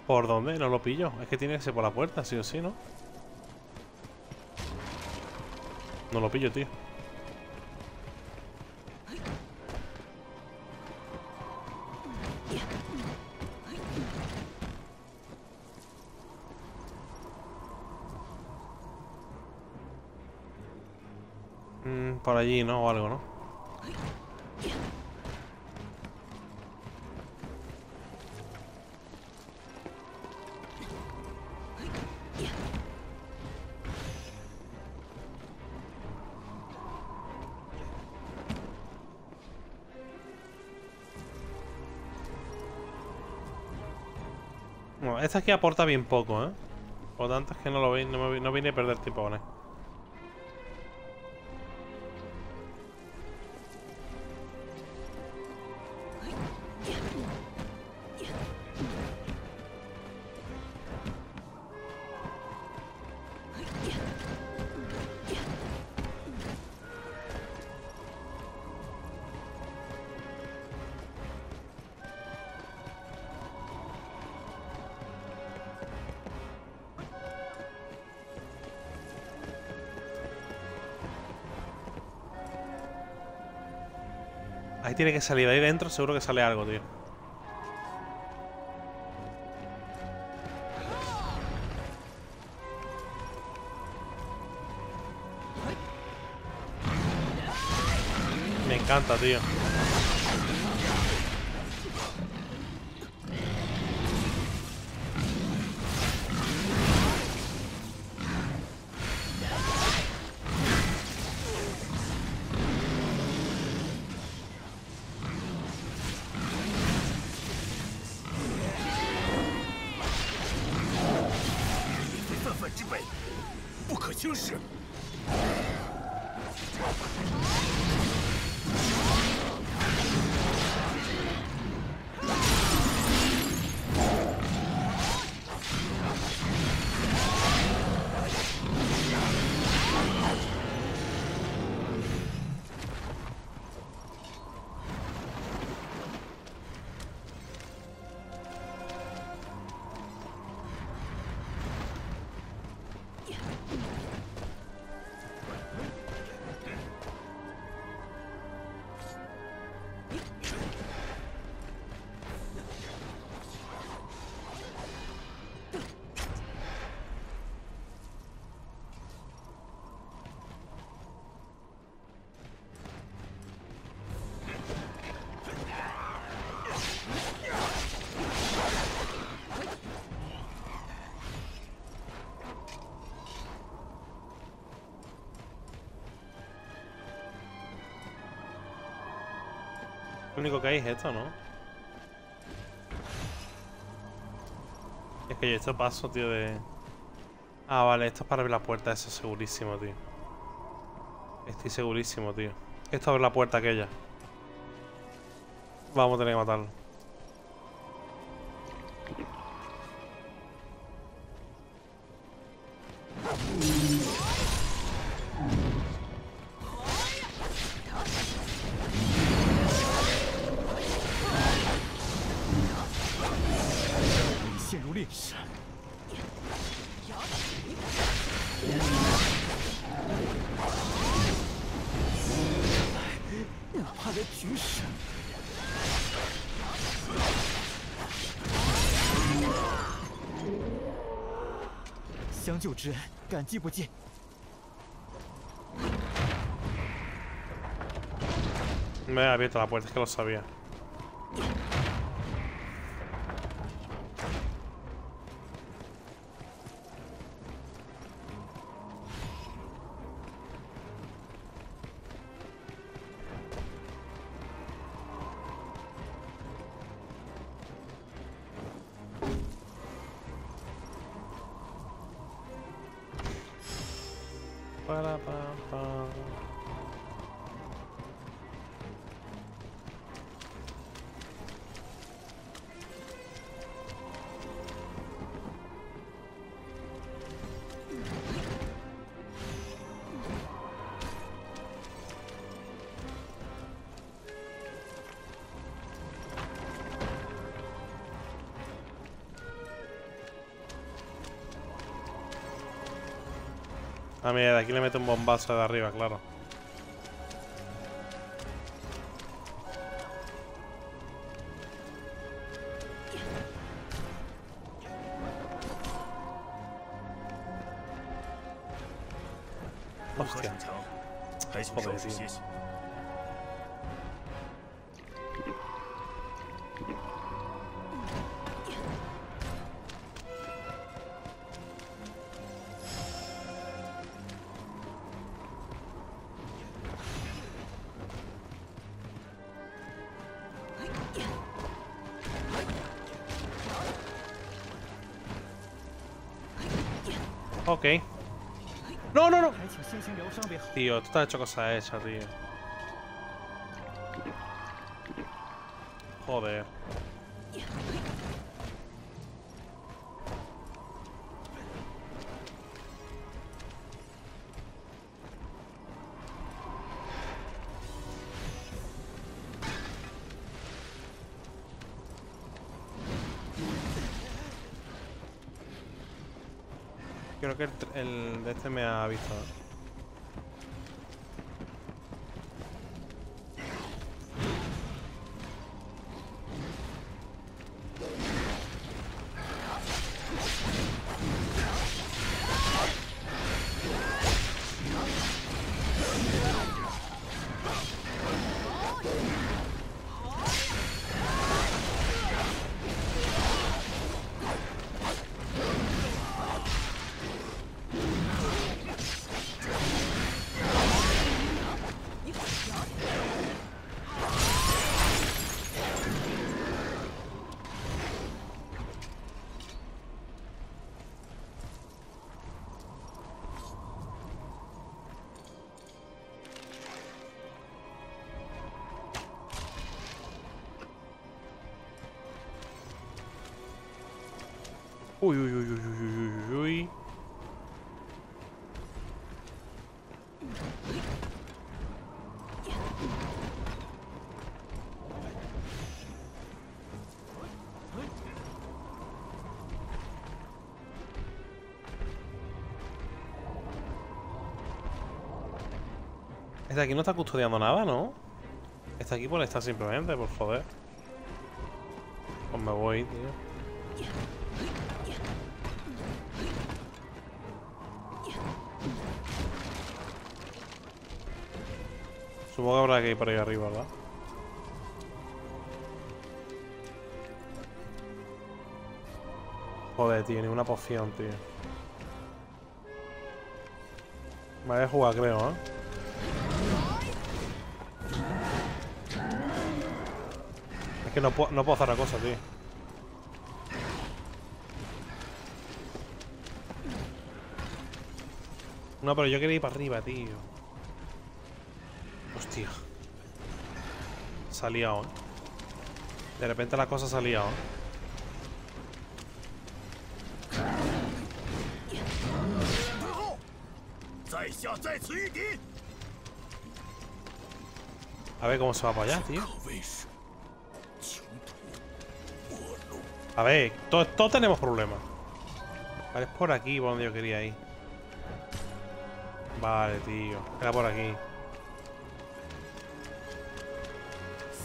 ¿Por dónde? No lo pillo. Es que tiene que ser por la puerta, sí o sí, ¿no? No lo pillo, tío. Mm, por allí, ¿no? O algo, ¿no? Esta aquí aporta bien poco, ¿eh? Por tanto es que no lo vi- no, me no vine a perder tiempo con. Tiene que salir, ahí dentro seguro que sale algo, tío. Me encanta, tío. Lo único que hay es esto, ¿no? Es que yo esto paso, tío, de... Ah, vale, esto es para abrir la puerta, eso segurísimo, tío. Estoy segurísimo, tío. Esto abre la puerta aquella. Vamos a tener que matarlo. 之恩，感激不尽。 Me he abierto la puerta, es que lo sabía. De aquí le mete un bombazo de arriba, claro. Tío, tú te has hecho cosas hechas, tío. Uy, uy, uy, uy, uy, uy. Este aquí no está custodiando nada, ¿no? Este aquí por estar simplemente, por joder. Pues me voy, tío. Supongo que habrá que ir por ahí arriba, ¿verdad? Joder, tío, ni una poción, tío. Me voy a jugar, creo, ¿eh? Es que no, puedo- no puedo hacer la cosa, tío. No, pero yo quería ir para arriba, tío. Hostia. Se ha. De repente la cosa se ha liado. A ver cómo se va para allá, tío. A ver, todos tenemos problemas. Vale, es por aquí por donde yo quería ir. Vale, tío. Era por aquí.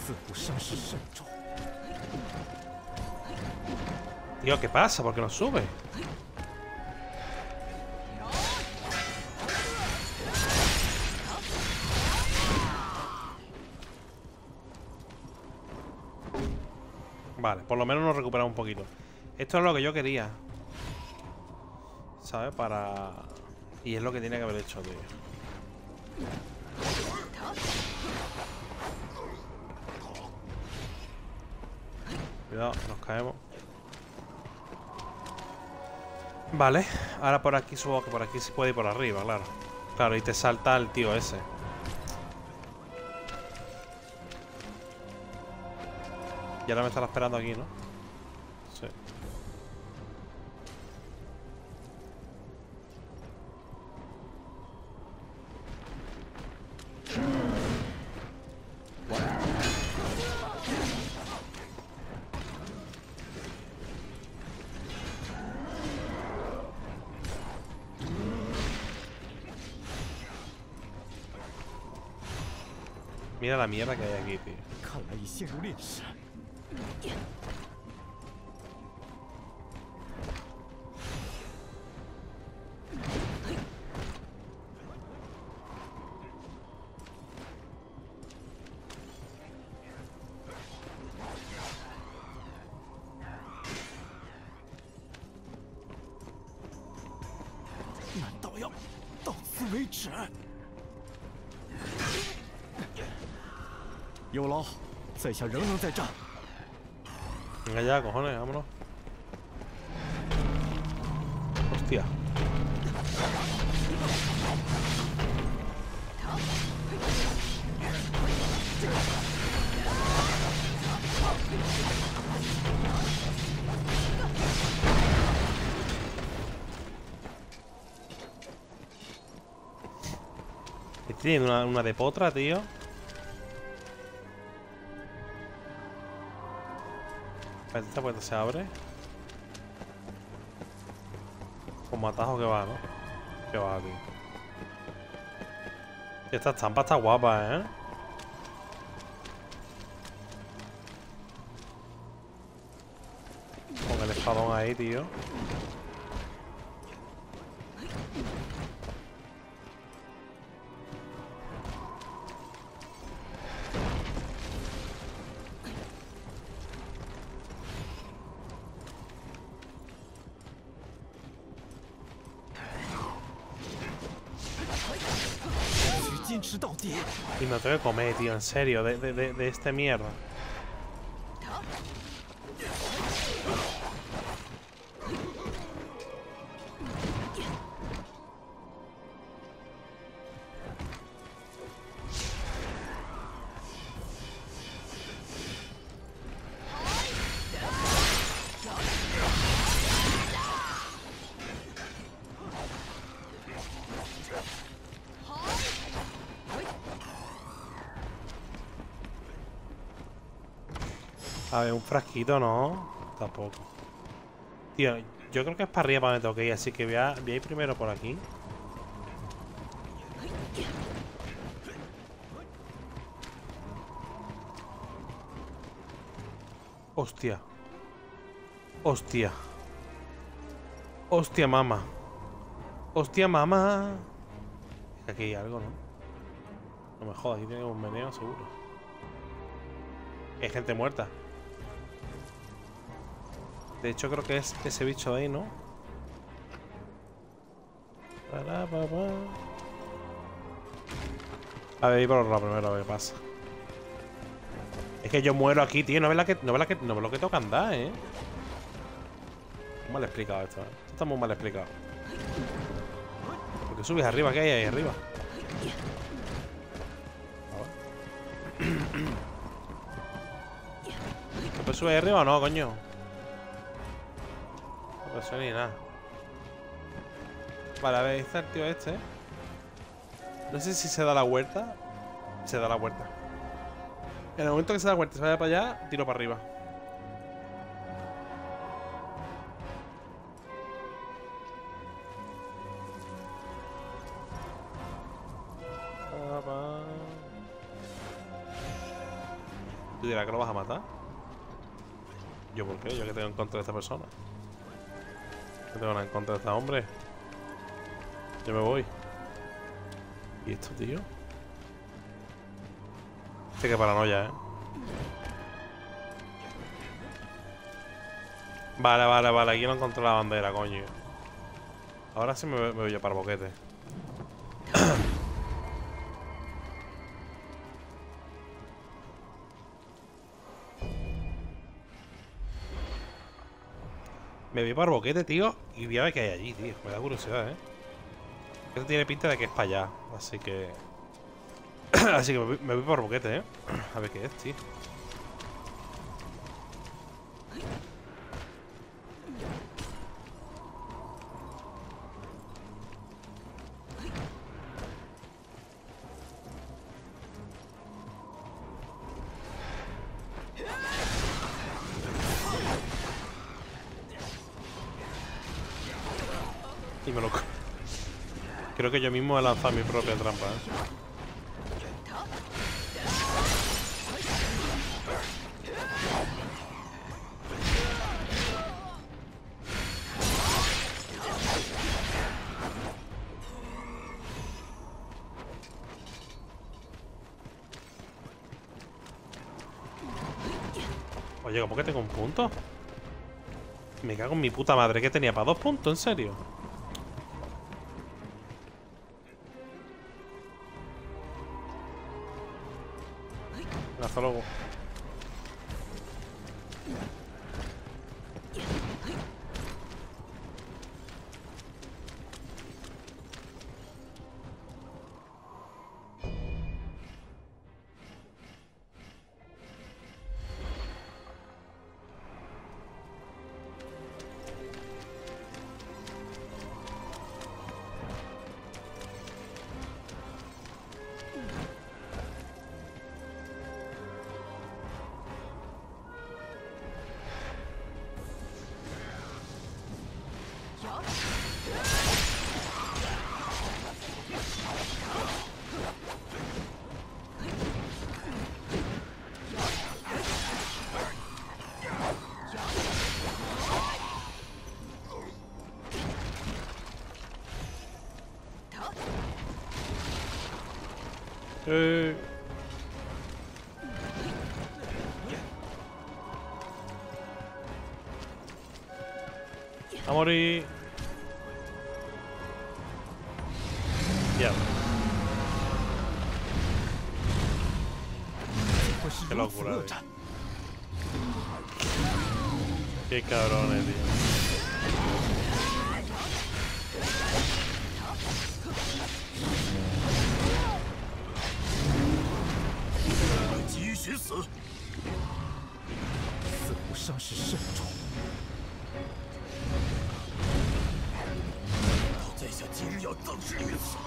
似乎伤势甚重。 Tío, ¿qué pasa? ¿Por qué no sube? Vale, por lo menos nos recuperamos un poquito. Esto es lo que yo quería. ¿Sabes? Para... Y es lo que tiene que haber hecho, tío. Cuidado, nos caemos. Vale, ahora por aquí supongo que por aquí se puede ir por arriba, claro. Claro, y te salta el tío ese. Y ahora me estará esperando aquí, ¿no? La mierda que hay aquí, tío. 在下仍能在战。 Venga ya, cojones, vámonos. Hostia. Este Tiene una, una de potra, tío. Esta puerta se abre. Como atajo que va, ¿no? Que va aquí. Esta estampa está guapa, ¿eh? Con el espadón ahí, tío. Que comer, tío, en serio, de, de, de, de este mierda. Frasquito no. Tampoco. Tío, yo creo que es para arriba para donde tengo que ir, así que voy a, ir primero por aquí. Hostia. Hostia. Hostia, mamá. Hostia, mamá. Aquí hay algo, ¿no? No me jodas, aquí tiene un meneo seguro. Hay gente muerta. De hecho, creo que es ese bicho ahí, ¿no? A ver, por la primero, a ver qué pasa. Es que yo muero aquí, tío. No ves la que, no ves la que, no ves lo que que andar, ¿eh? Mal explicado esto, ¿eh? Esto está muy mal explicado. Porque subes arriba, ¿qué hay ahí arriba? A ver. ¿Se puede subir ahí arriba o no, coño? Subir ni nada. Vale, a ver, está el tío este. No sé si se da la vuelta. Se da la vuelta. En el momento que se da la vuelta se vaya para allá, tiro para arriba. ¿Tú dirás que lo vas a matar? ¿Yo por qué? ¿Yo qué tengo en contra de esta persona? ¿Qué tengo nada en contra de este hombre? Yo me voy. ¿Y esto, tío? Este que paranoia, ¿eh? Vale, vale, vale. Aquí no encontré la bandera, coño. Ahora sí me, voy yo para boquete. Me voy para el boquete, tío. Y voy a ver qué hay allí, tío. Me da curiosidad, ¿eh? Esto tiene pinta de que es para allá, así que... así que me voy, me voy por boquete, ¿eh? A ver qué es, tío. Y me lo... Creo que yo mismo he lanzado mi propia trampa, ¿eh? Oye, ¿cómo que tengo un punto? Me cago en mi puta madre que tenía para dos puntos, ¿en serio?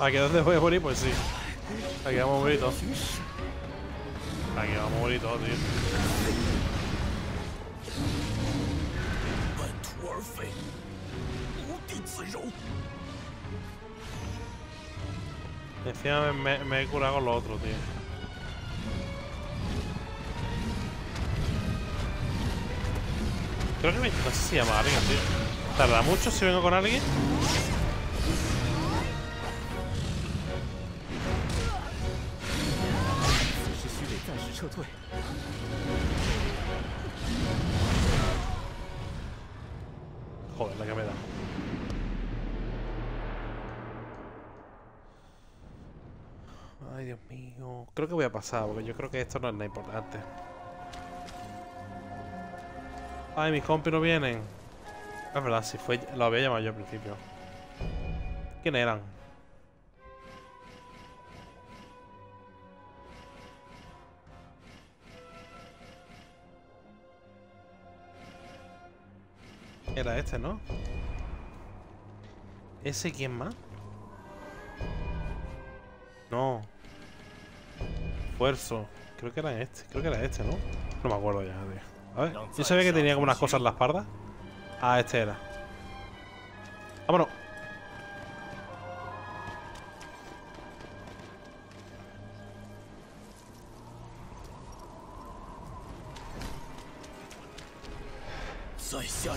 Aquí donde voy a morir, pues sí. Aquí vamos bonito. Aquí vamos bonito, tío. Encima me, he curado con lo otro, tío. Creo que me... No sé si llamar a alguien, tío. ¿Tarda mucho si vengo con alguien? Pasar, porque yo creo que esto no es nada importante. Ay, mis compis no vienen. Es verdad, si fue. Lo había llamado yo al principio. ¿Quién eran? Era este, ¿no? ¿Ese quién más? Creo que era este. Creo que era este, ¿no? No me acuerdo ya, tío. A ver. Yo sabía que tenía como unas cosas en la espalda. Ah, este era. Vámonos. 在下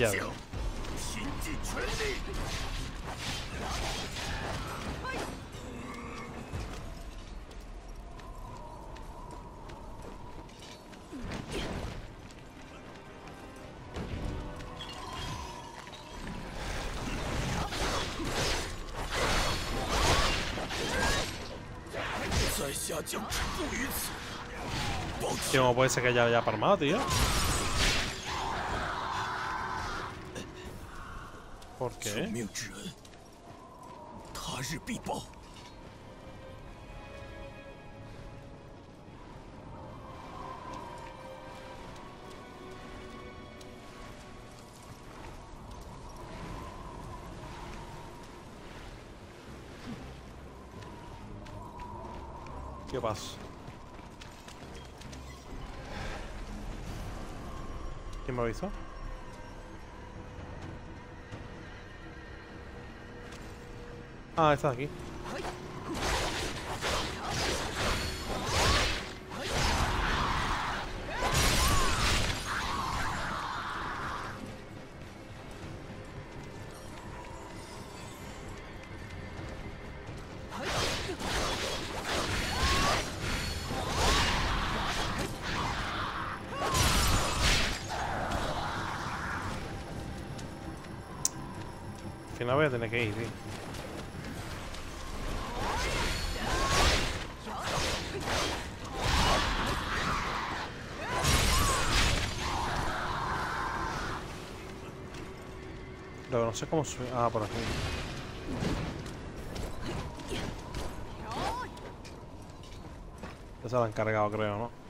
no puede ser que ya haya palmado, tío. ¿Por qué? ¿Qué pasa? ¿Quién me avisó? Ah, está aquí. Tener que ir. Lo que no sé cómo subir. Ah, por aquí. Ya se lo han cargado, creo, ¿no?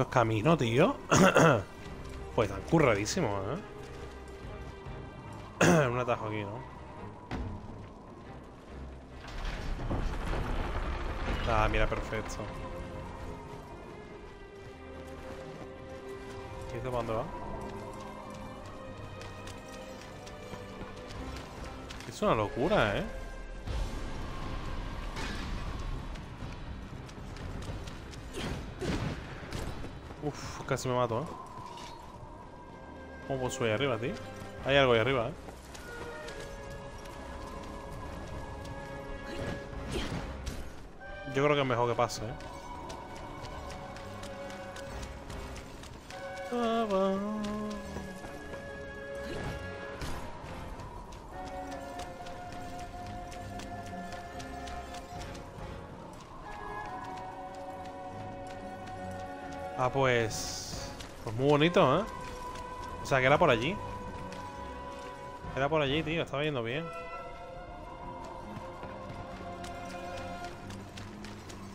Esto es camino, tío. pues tan curradísimo, ¿eh? Un atajo aquí, ¿no? Ah, mira, perfecto. ¿Y esto dónde va? Es una locura, ¿eh? Casi me mato, ¿eh? ¿Cómo puedo arriba, tío? Hay algo ahí arriba, ¿eh? Yo creo que es mejor que pase, ¿eh? Ah, pues... Muy bonito, ¿eh? O sea, que era por allí. Era por allí, tío. Estaba yendo bien.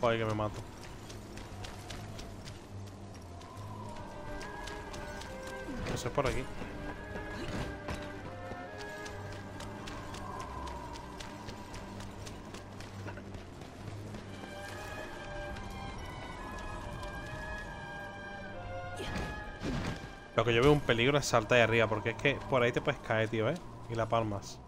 Joder, que me mato. Eso es por aquí. Yo veo un peligro es saltar ahí arriba, porque es que por ahí te puedes caer, tío, ¿eh? Y la palmas.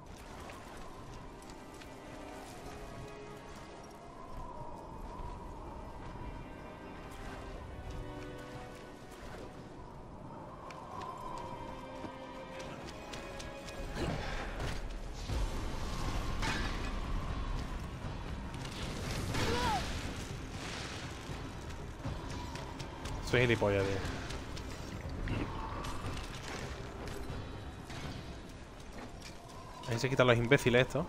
Soy gilipollas, tío. Ahí se quitan los imbéciles estos.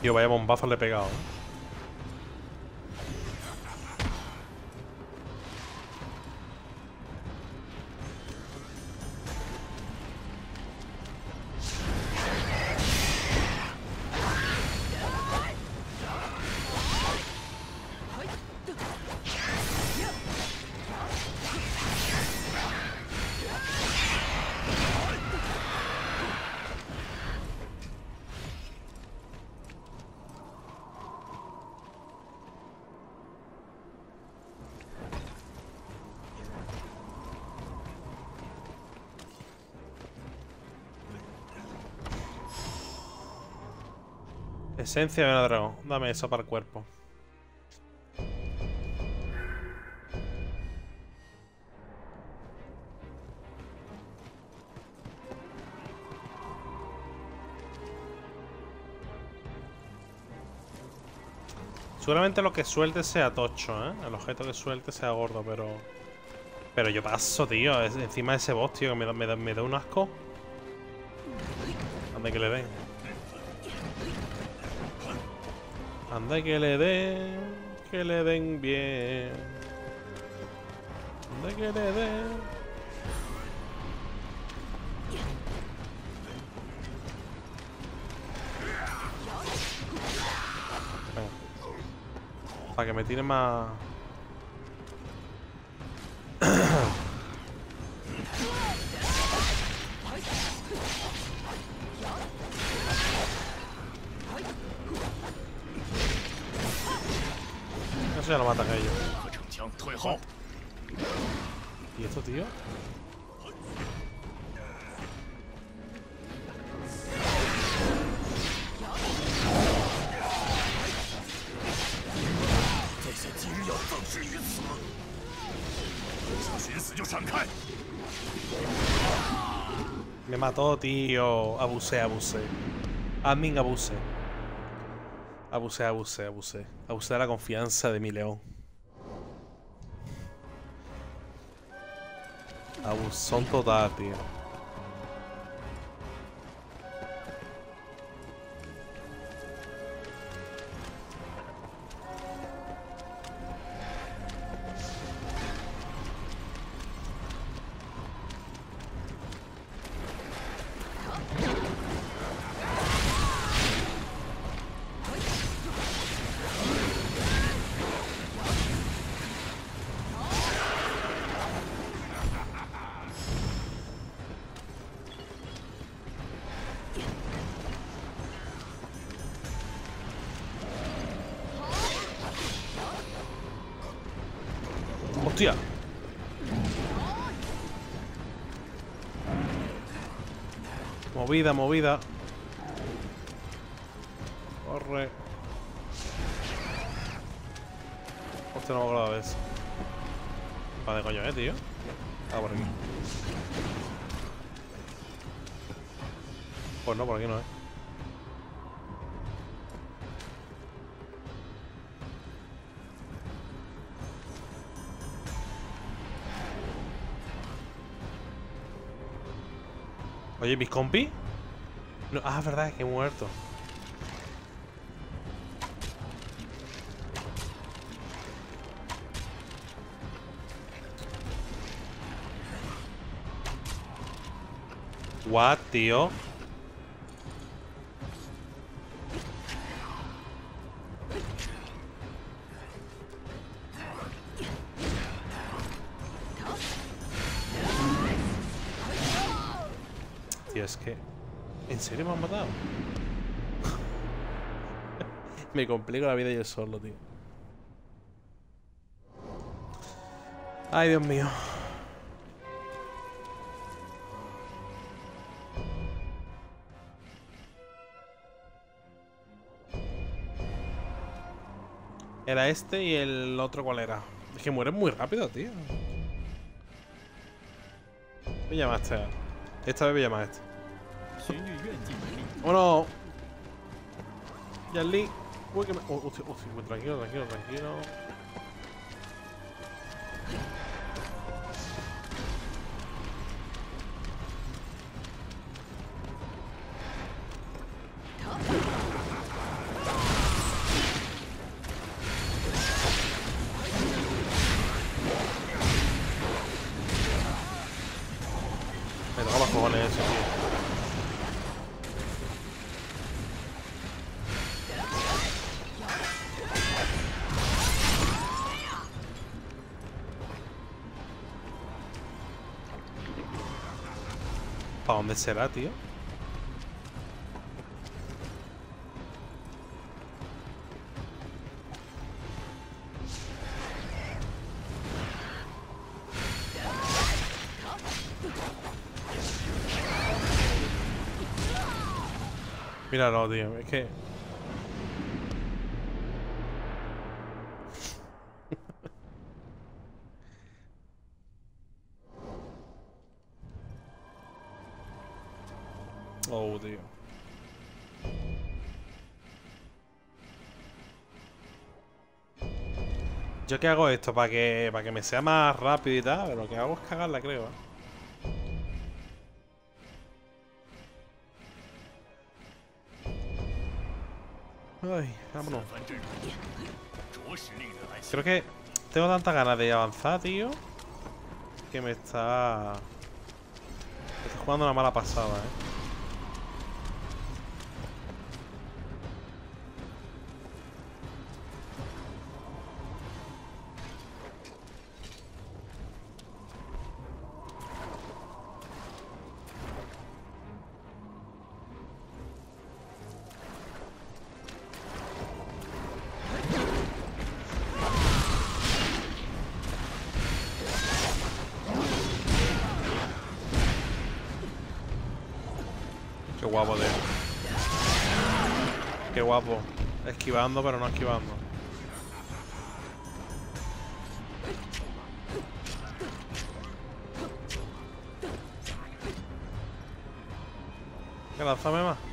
Tío, vaya bombazo le he pegado. ¿eh? Esencia de dragón. Dame eso para el cuerpo. Seguramente lo que suelte sea tocho, ¿eh? El objeto que suelte sea gordo, pero... Pero yo paso, tío. Encima de ese boss, tío, que me da, me da, me da un asco. Anda que le den. Anda que le den. Que le den bien. Anda que le den. Venga. Para que me tire más... mató, tío. Abusé, abusé. Admin, abusé. Abusé, abusé, abusé. Abusé de la confianza de mi león. Abusón total, tío. Movida, movida. Corre. Hostia, no me acordaba de eso. ¿Para de coño, eh, tío? Ah, por aquí. Pues no, por aquí no, eh. Oye, ¿mis compis? No, ah, verdad, que he muerto. What? Tío, serio me han matado? me complico la vida yo solo, tío. Ay, Dios mío. Era este y el otro, ¿cuál era? Es que mueren muy rápido, tío. Me llama este. Esta vez me llama ¡Oh no! Ya Lee. Uy, que me. Oh, oh, oh, tranquilo, tranquilo, tranquilo. Dónde será, tío? Míralo, tío. Es que... Yo que hago esto para que, para que me sea más rápido y tal, lo que hago es cagarla, creo. ¿eh? Ay, vámonos. Creo que tengo tantas ganas de avanzar, tío, que me está... Me está jugando una mala pasada, eh. Qué guapo, tío. Qué guapo. Esquivando, pero no esquivando. Que lánzame más.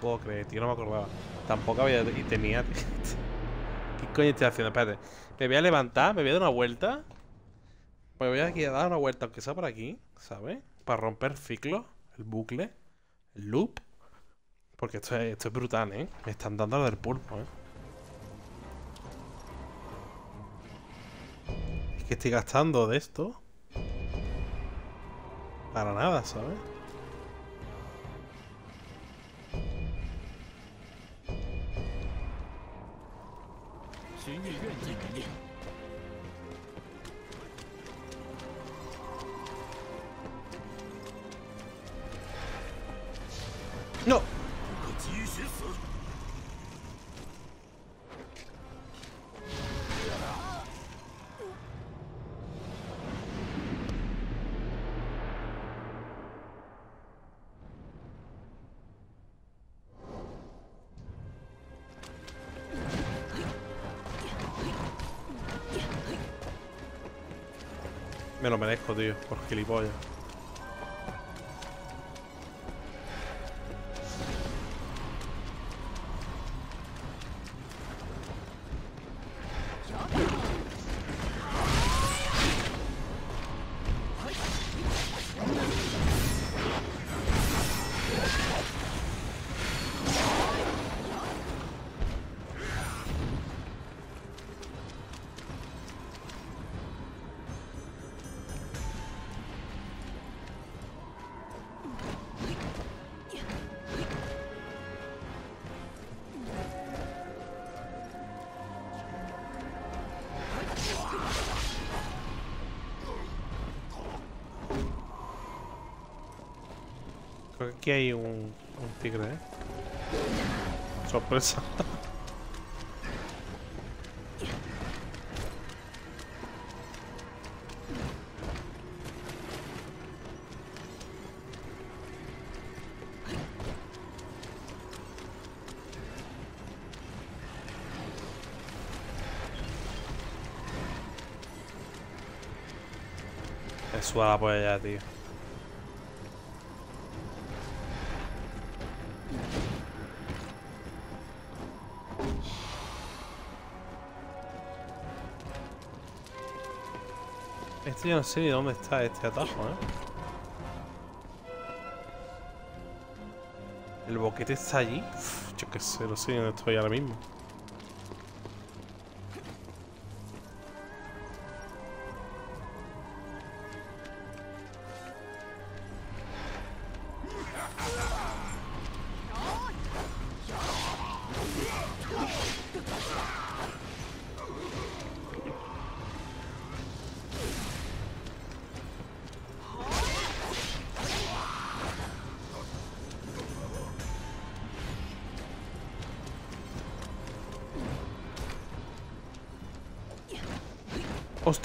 Lo puedo creer, tío, no me acordaba. Tampoco había. Y tenía. ¿Qué coño estoy haciendo? Espérate. Me voy a levantar, me voy a dar una vuelta. Me voy aquí a dar una vuelta, aunque sea por aquí, ¿sabes? Para romper ciclos, el bucle, el loop. Porque esto es, esto es brutal, ¿eh? Me están dando lo del pulpo, ¿eh? Es que estoy gastando de esto. Para nada, ¿sabes? 林月愿意原谅。Tío, por gilipollas. Aquí hay un, tigre, ¿eh? Sorpresa. Es por allá, tío. No sé ni dónde está este atajo, ¿eh? El boquete está allí. Uf, yo qué sé, no sé dónde estoy ahora mismo.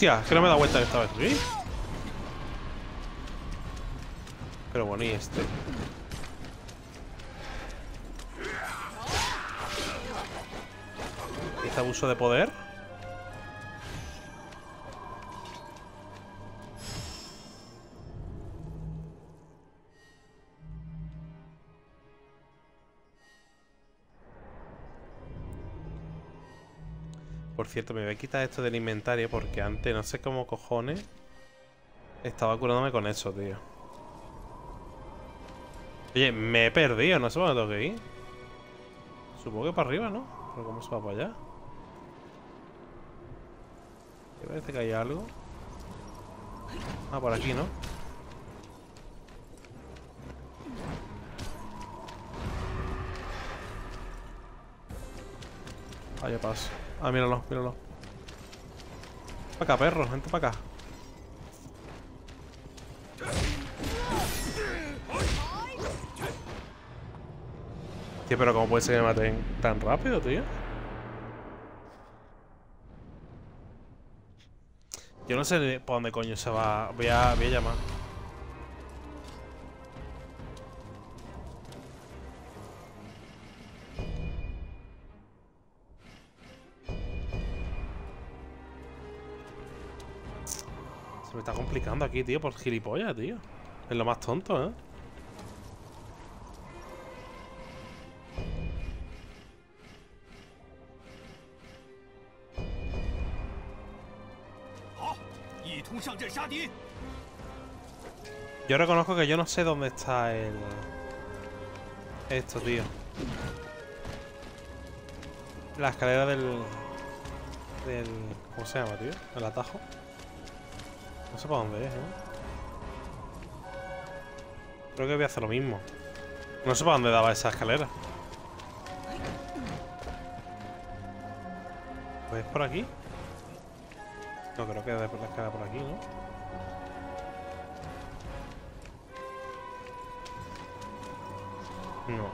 Hostia, que no me da vuelta esta vez. ¿Sí? Pero bueno, ¿y este? ¿Este abuso de poder? Por cierto, me voy a quitar esto del inventario porque antes no sé cómo cojones estaba curándome con eso, tío. Oye, me he perdido, no sé dónde tengo que ir. Supongo que para arriba, ¿no? Pero ¿cómo se va para allá? Me parece que hay algo. Ah, por aquí, ¿no? Vaya paso. Ah, míralo, míralo. Para acá, perro, vente para acá. Tío, pero ¿cómo puede ser que me maten tan rápido, tío? Yo no sé por dónde coño se va. Voy a, voy a llamar. Aquí, tío, por gilipollas, tío. Es lo más tonto, ¿eh? Yo reconozco que yo no sé dónde está el... Esto, tío. La escalera del... Del... ¿Cómo se llama, tío? El atajo. No sé para dónde es, ¿eh? Creo que voy a hacer lo mismo. No sé para dónde daba esa escalera. ¿Pues por aquí? No, creo que es por la escalera por aquí, ¿no? No.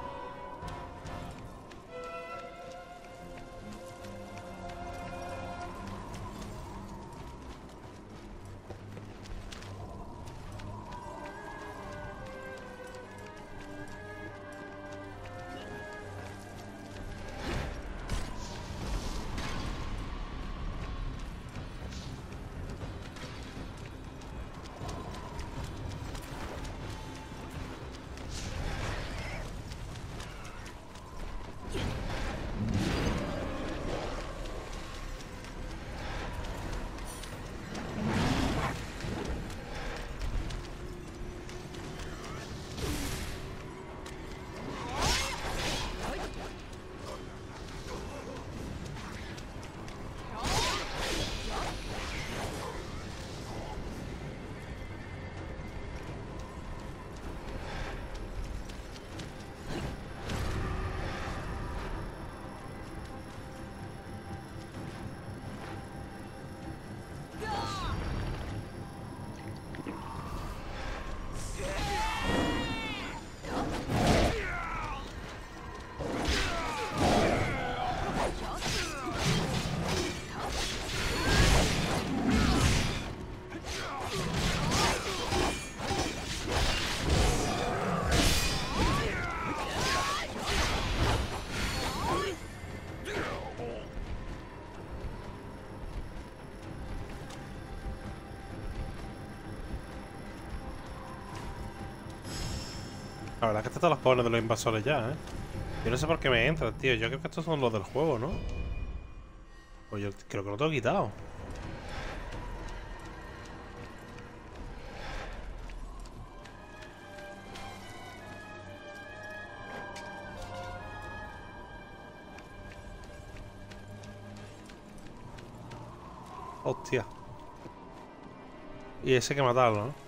La verdad es que están todos los pobres de los invasores ya, ¿eh? Yo no sé por qué me entran, tío. Yo creo que estos son los del juego, ¿no? Pues yo creo que lo tengo quitado. Hostia. Y ese que matarlo, ¿no?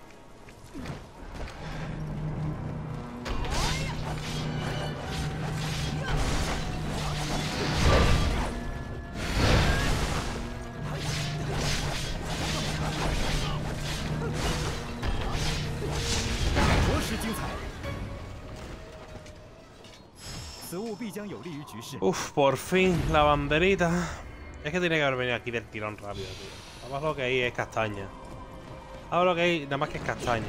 Uf, por fin, la banderita. Es que tiene que haber venido aquí del tirón rápido, tío. Abajo lo que hay es castaña. Ahora lo que hay nada más que es castaña.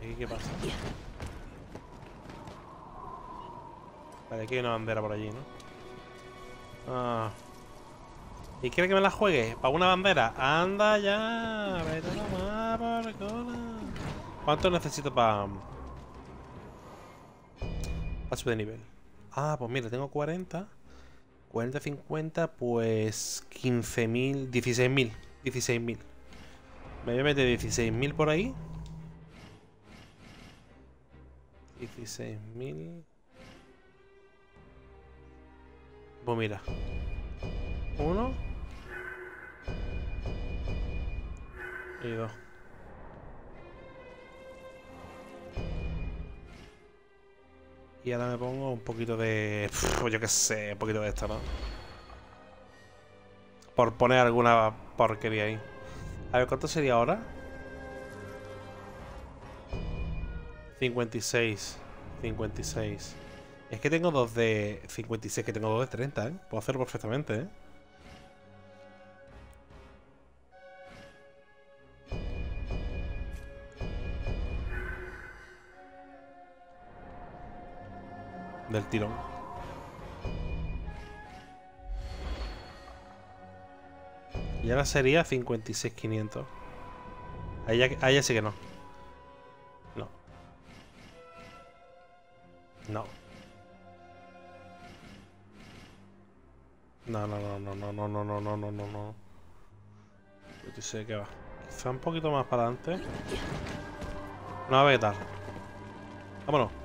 ¿Aquí qué pasa? Vale, aquí hay una bandera por allí, ¿no? Ah. ¿Y quiere que me la juegue? ¿Para una bandera? ¡Anda ya! ¡Vete a tomar por cola! ¿Cuánto necesito para... Para subir de nivel? Ah, pues mira, tengo 40. 40, 50, pues... 15.000... 16.000. 16.000. Me voy a meter 16.000 por ahí. 16.000... Pues mira. Uno. Y ahora me pongo un poquito de... yo qué sé, un poquito de esto, ¿no? Por poner alguna porquería ahí. A ver, ¿cuánto sería ahora? 56. 56. Es que tengo dos de 56, que tengo dos de 30, ¿eh? Puedo hacerlo perfectamente, ¿eh? Del tirón. Y ahora sería 56,500. Ahí ya, ahí ya sí que no. No. No. No, no, no, no, no, no, no, no, no, no, no, no. Yo sé que va. Quizá un poquito más para adelante. No a ver qué tal. Vámonos.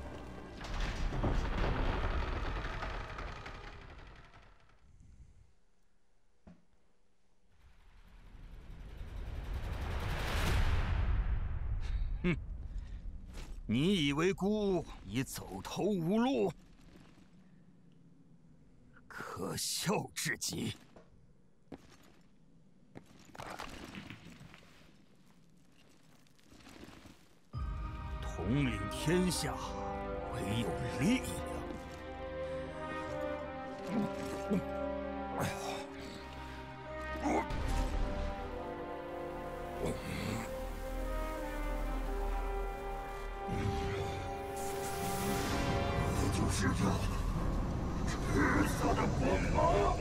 你以为孤已走投无路？可笑至极！统领天下，唯有力量。黑色的光芒。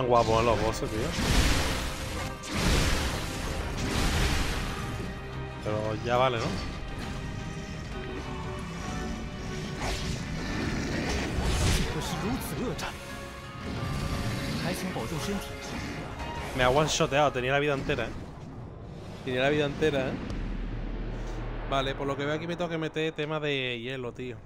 Tan guapos en los bosses, tío. Pero ya vale, ¿no? Me ha one-shoteado, tenía la vida entera, ¿eh? Tenía la vida entera, ¿eh? Vale, por lo que veo aquí me tengo que meter tema de hielo, tío.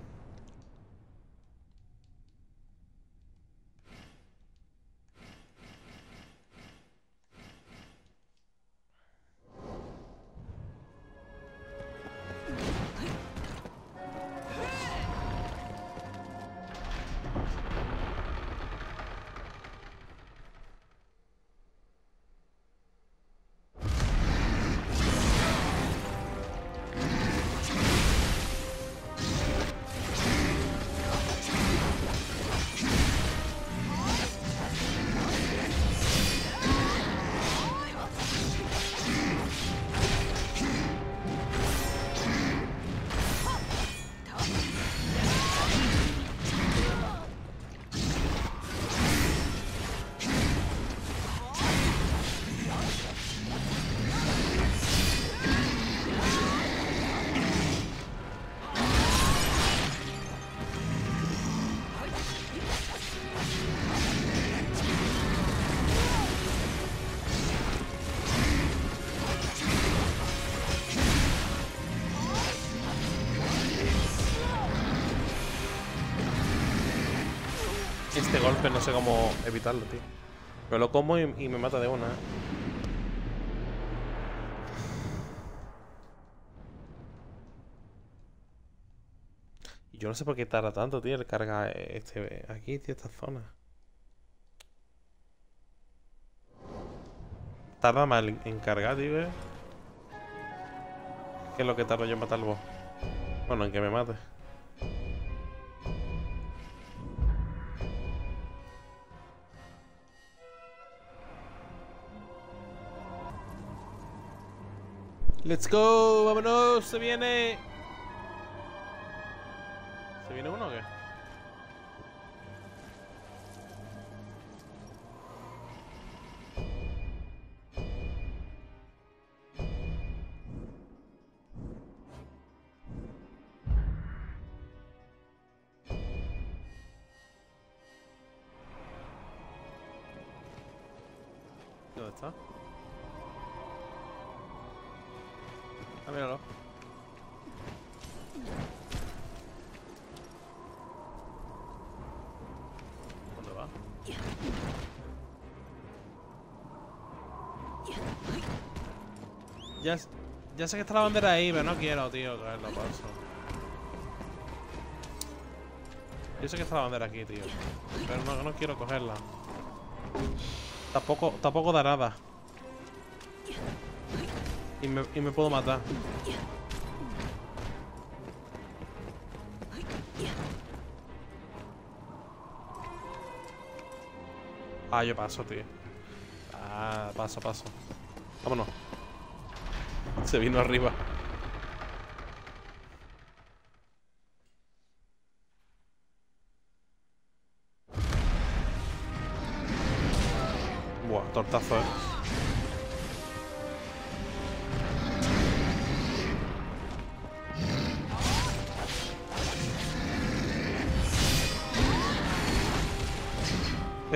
Cómo evitarlo, tío. Me lo como y, me mata de una, ¿eh? Yo no sé por qué tarda tanto, tío, el carga este aquí, tío, esta zona. Tarda más en cargar, tío. ¿eh? ¿Qué es lo que tardo yo en matar al boss? Bueno, en que me mate. Let's go, vámonos, se viene. ¿Se viene uno o qué? Míralo. ¿Dónde va? Ya, ya sé que está la bandera ahí, pero no quiero, tío, cogerlo, paso. Yo sé que está la bandera aquí, tío. Pero no, no quiero cogerla. Tampoco, tampoco da nada. Y me, y me puedo matar. Ah, yo paso, tío. Ah, paso, paso. Vámonos. Se vino arriba. Buah, tortazo, eh.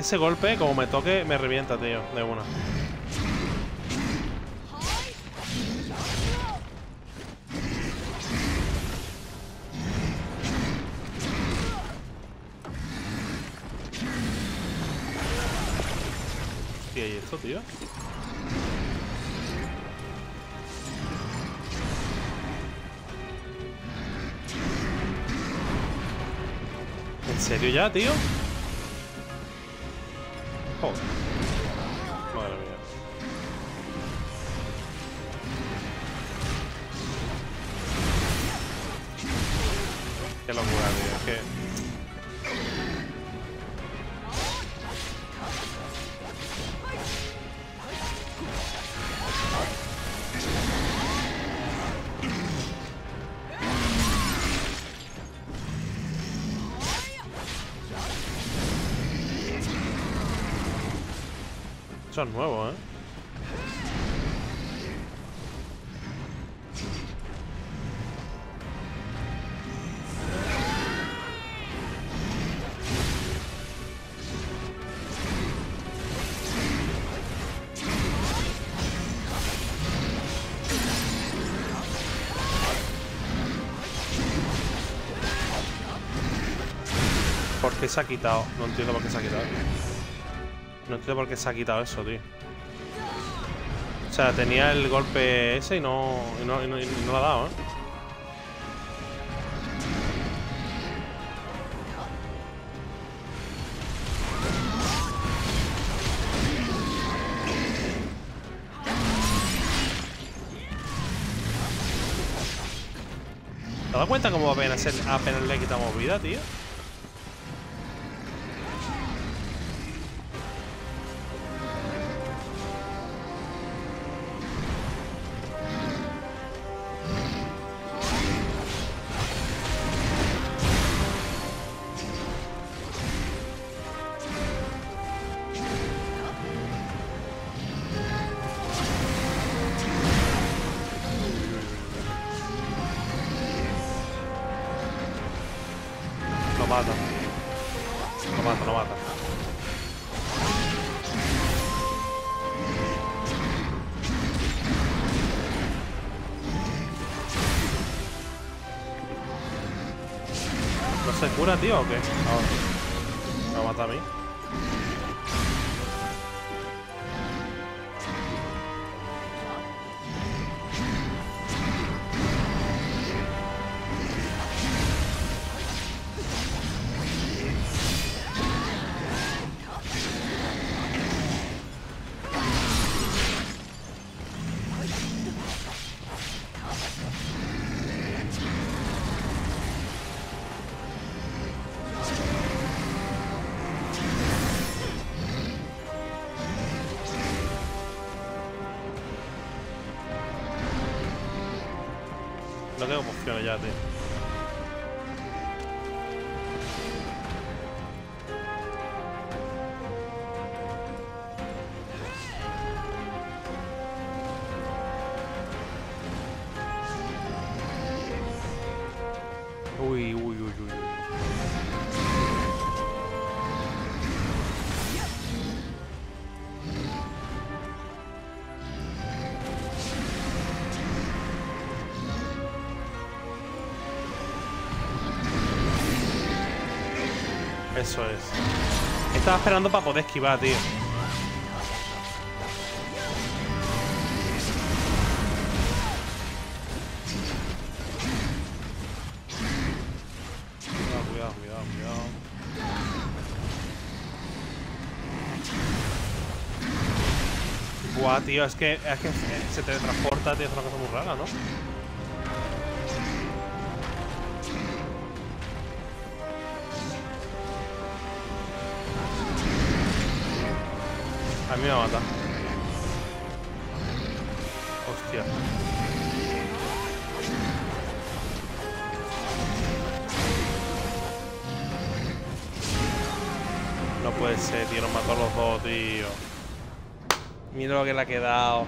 Ese golpe, como me toque, me revienta, tío, de una. Hostia, ¿y esto, tío? ¿En serio ya, tío? Eso es nuevo, ¿eh? ¿Por se ha quitado? No entiendo por qué se ha quitado. No entiendo por qué se ha quitado eso, tío. O sea, tenía el golpe ese y no, no, no, no lo ha dado, ¿eh? ¿Te das cuenta cómo apenas, apenas le quitamos vida, tío? ¿No se cura, Eso es. Estaba esperando para poder esquivar, tío. Tío, es que, es que se teletransporta, tío, es una cosa muy rara, ¿no? Mí me va a matar. Hostia. No puede ser, tío. Nos mató a los dos, tío. Mira lo que le ha quedado.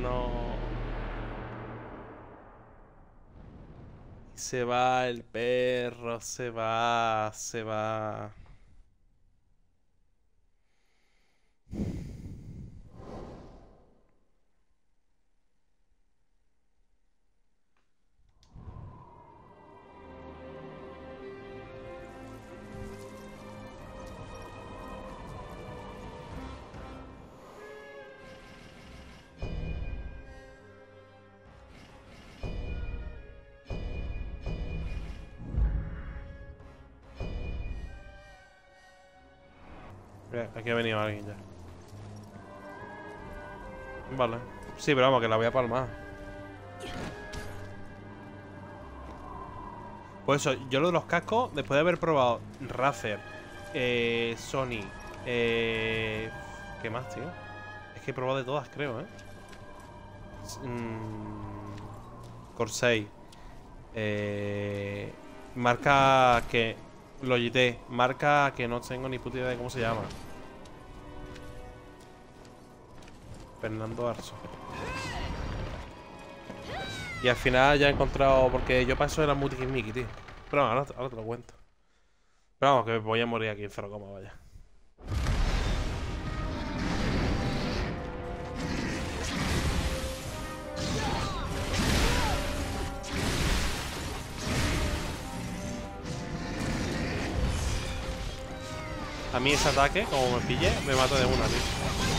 No. Se va el perro, se va, se va. Aquí ha venido alguien ya. Vale. Sí, pero vamos, que la voy a palmar. Pues eso, yo lo de los cascos, después de haber probado Razer, eh, Sony, eh, ¿qué más, tío? Es que he probado de todas, creo, ¿eh? Mm, Corsair. Eh, marca que... Logitech. Marca que no tengo ni puta idea de cómo se llama. Fernando Arso. Y al final ya he encontrado... Porque yo para eso era Mickey, tío. Pero ahora, ahora te lo cuento. Pero vamos, que voy a morir aquí en Ferrocoma, vaya. A mí ese ataque, como me pille, me mata de una, tío.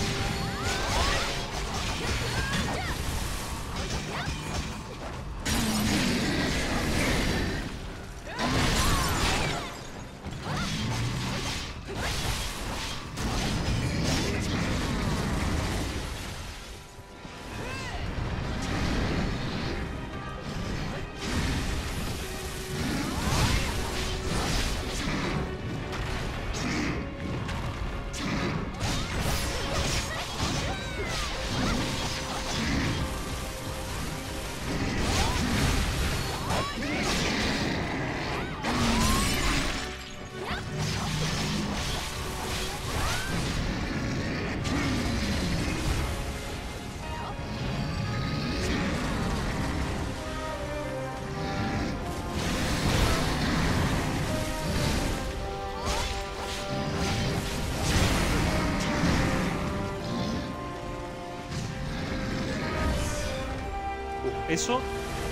Eso,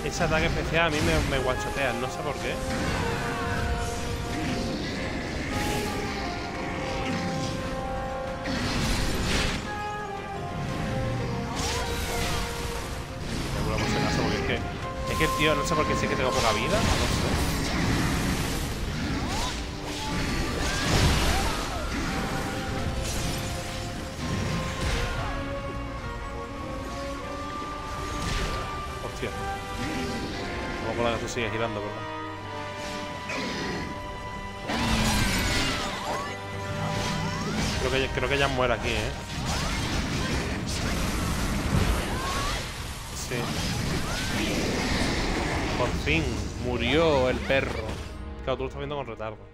ese ataque especial a mí me, me guachotea, no sé por qué. Es que. Tío, no sé por qué sé que tengo poca vida, no sé. Sigue girando, ¿verdad? Creo que, creo que ya muere aquí, ¿eh? Sí. Por fin, murió el perro. Claro, tú lo estás viendo con retardo. “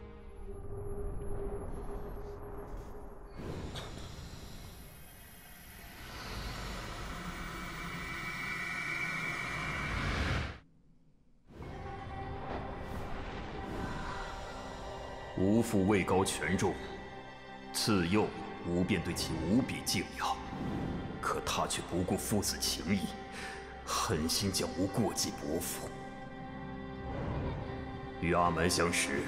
父位高权重，自幼吾便对其无比敬仰，可他却不顾父子情谊，狠心将吾过继伯父。与阿蛮相识，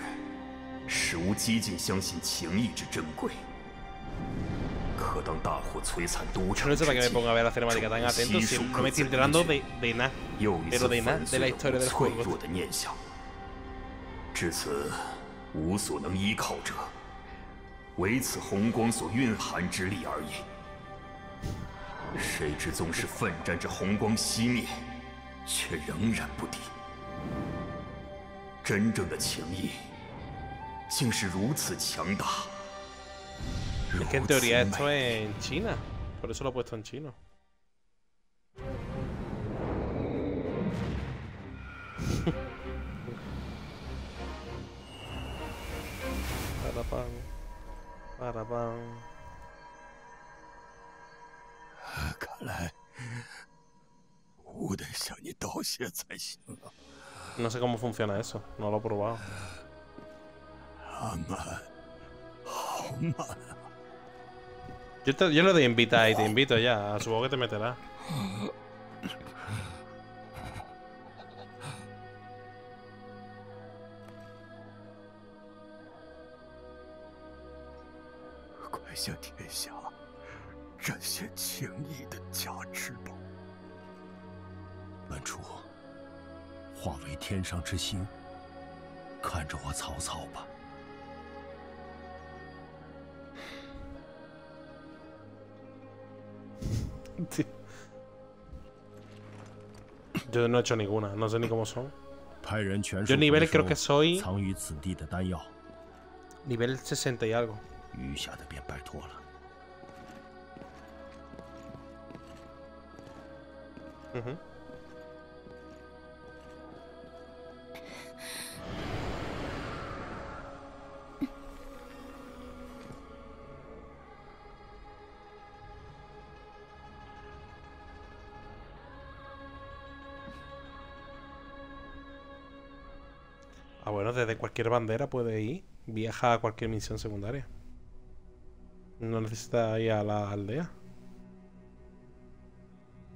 使吾几近相信情义之珍贵。可当大火摧残都城，几近夷数，吾在又一次粉碎了脆弱的念想。至此。无所能依靠者唯此红光所蕴含之力而已。谁知纵是奋战至红光熄灭却仍然不敌。真正的情谊竟是如此强大 Parapam. Parapam. 看来吾得向你道谢才行啊， No sé cómo funciona eso. No lo he probado. 阿满，好满。 Yo, te- yo le doy invita y te invito ya. Supongo que te meterá. 快向天下展现情谊的价值吧！本初，化为天上之星，看着我曹操吧。Yo no he hecho ninguna. No sé ni cómo son. 派人全数 Yo nivel 回收 creo que soy 藏于此地的丹药，nivel 60 y algo. 余下的便拜托了。 Ujú. Ah, bueno, desde cualquier bandera puede ir. Viaja a cualquier misión secundaria. No necesita ir a la aldea.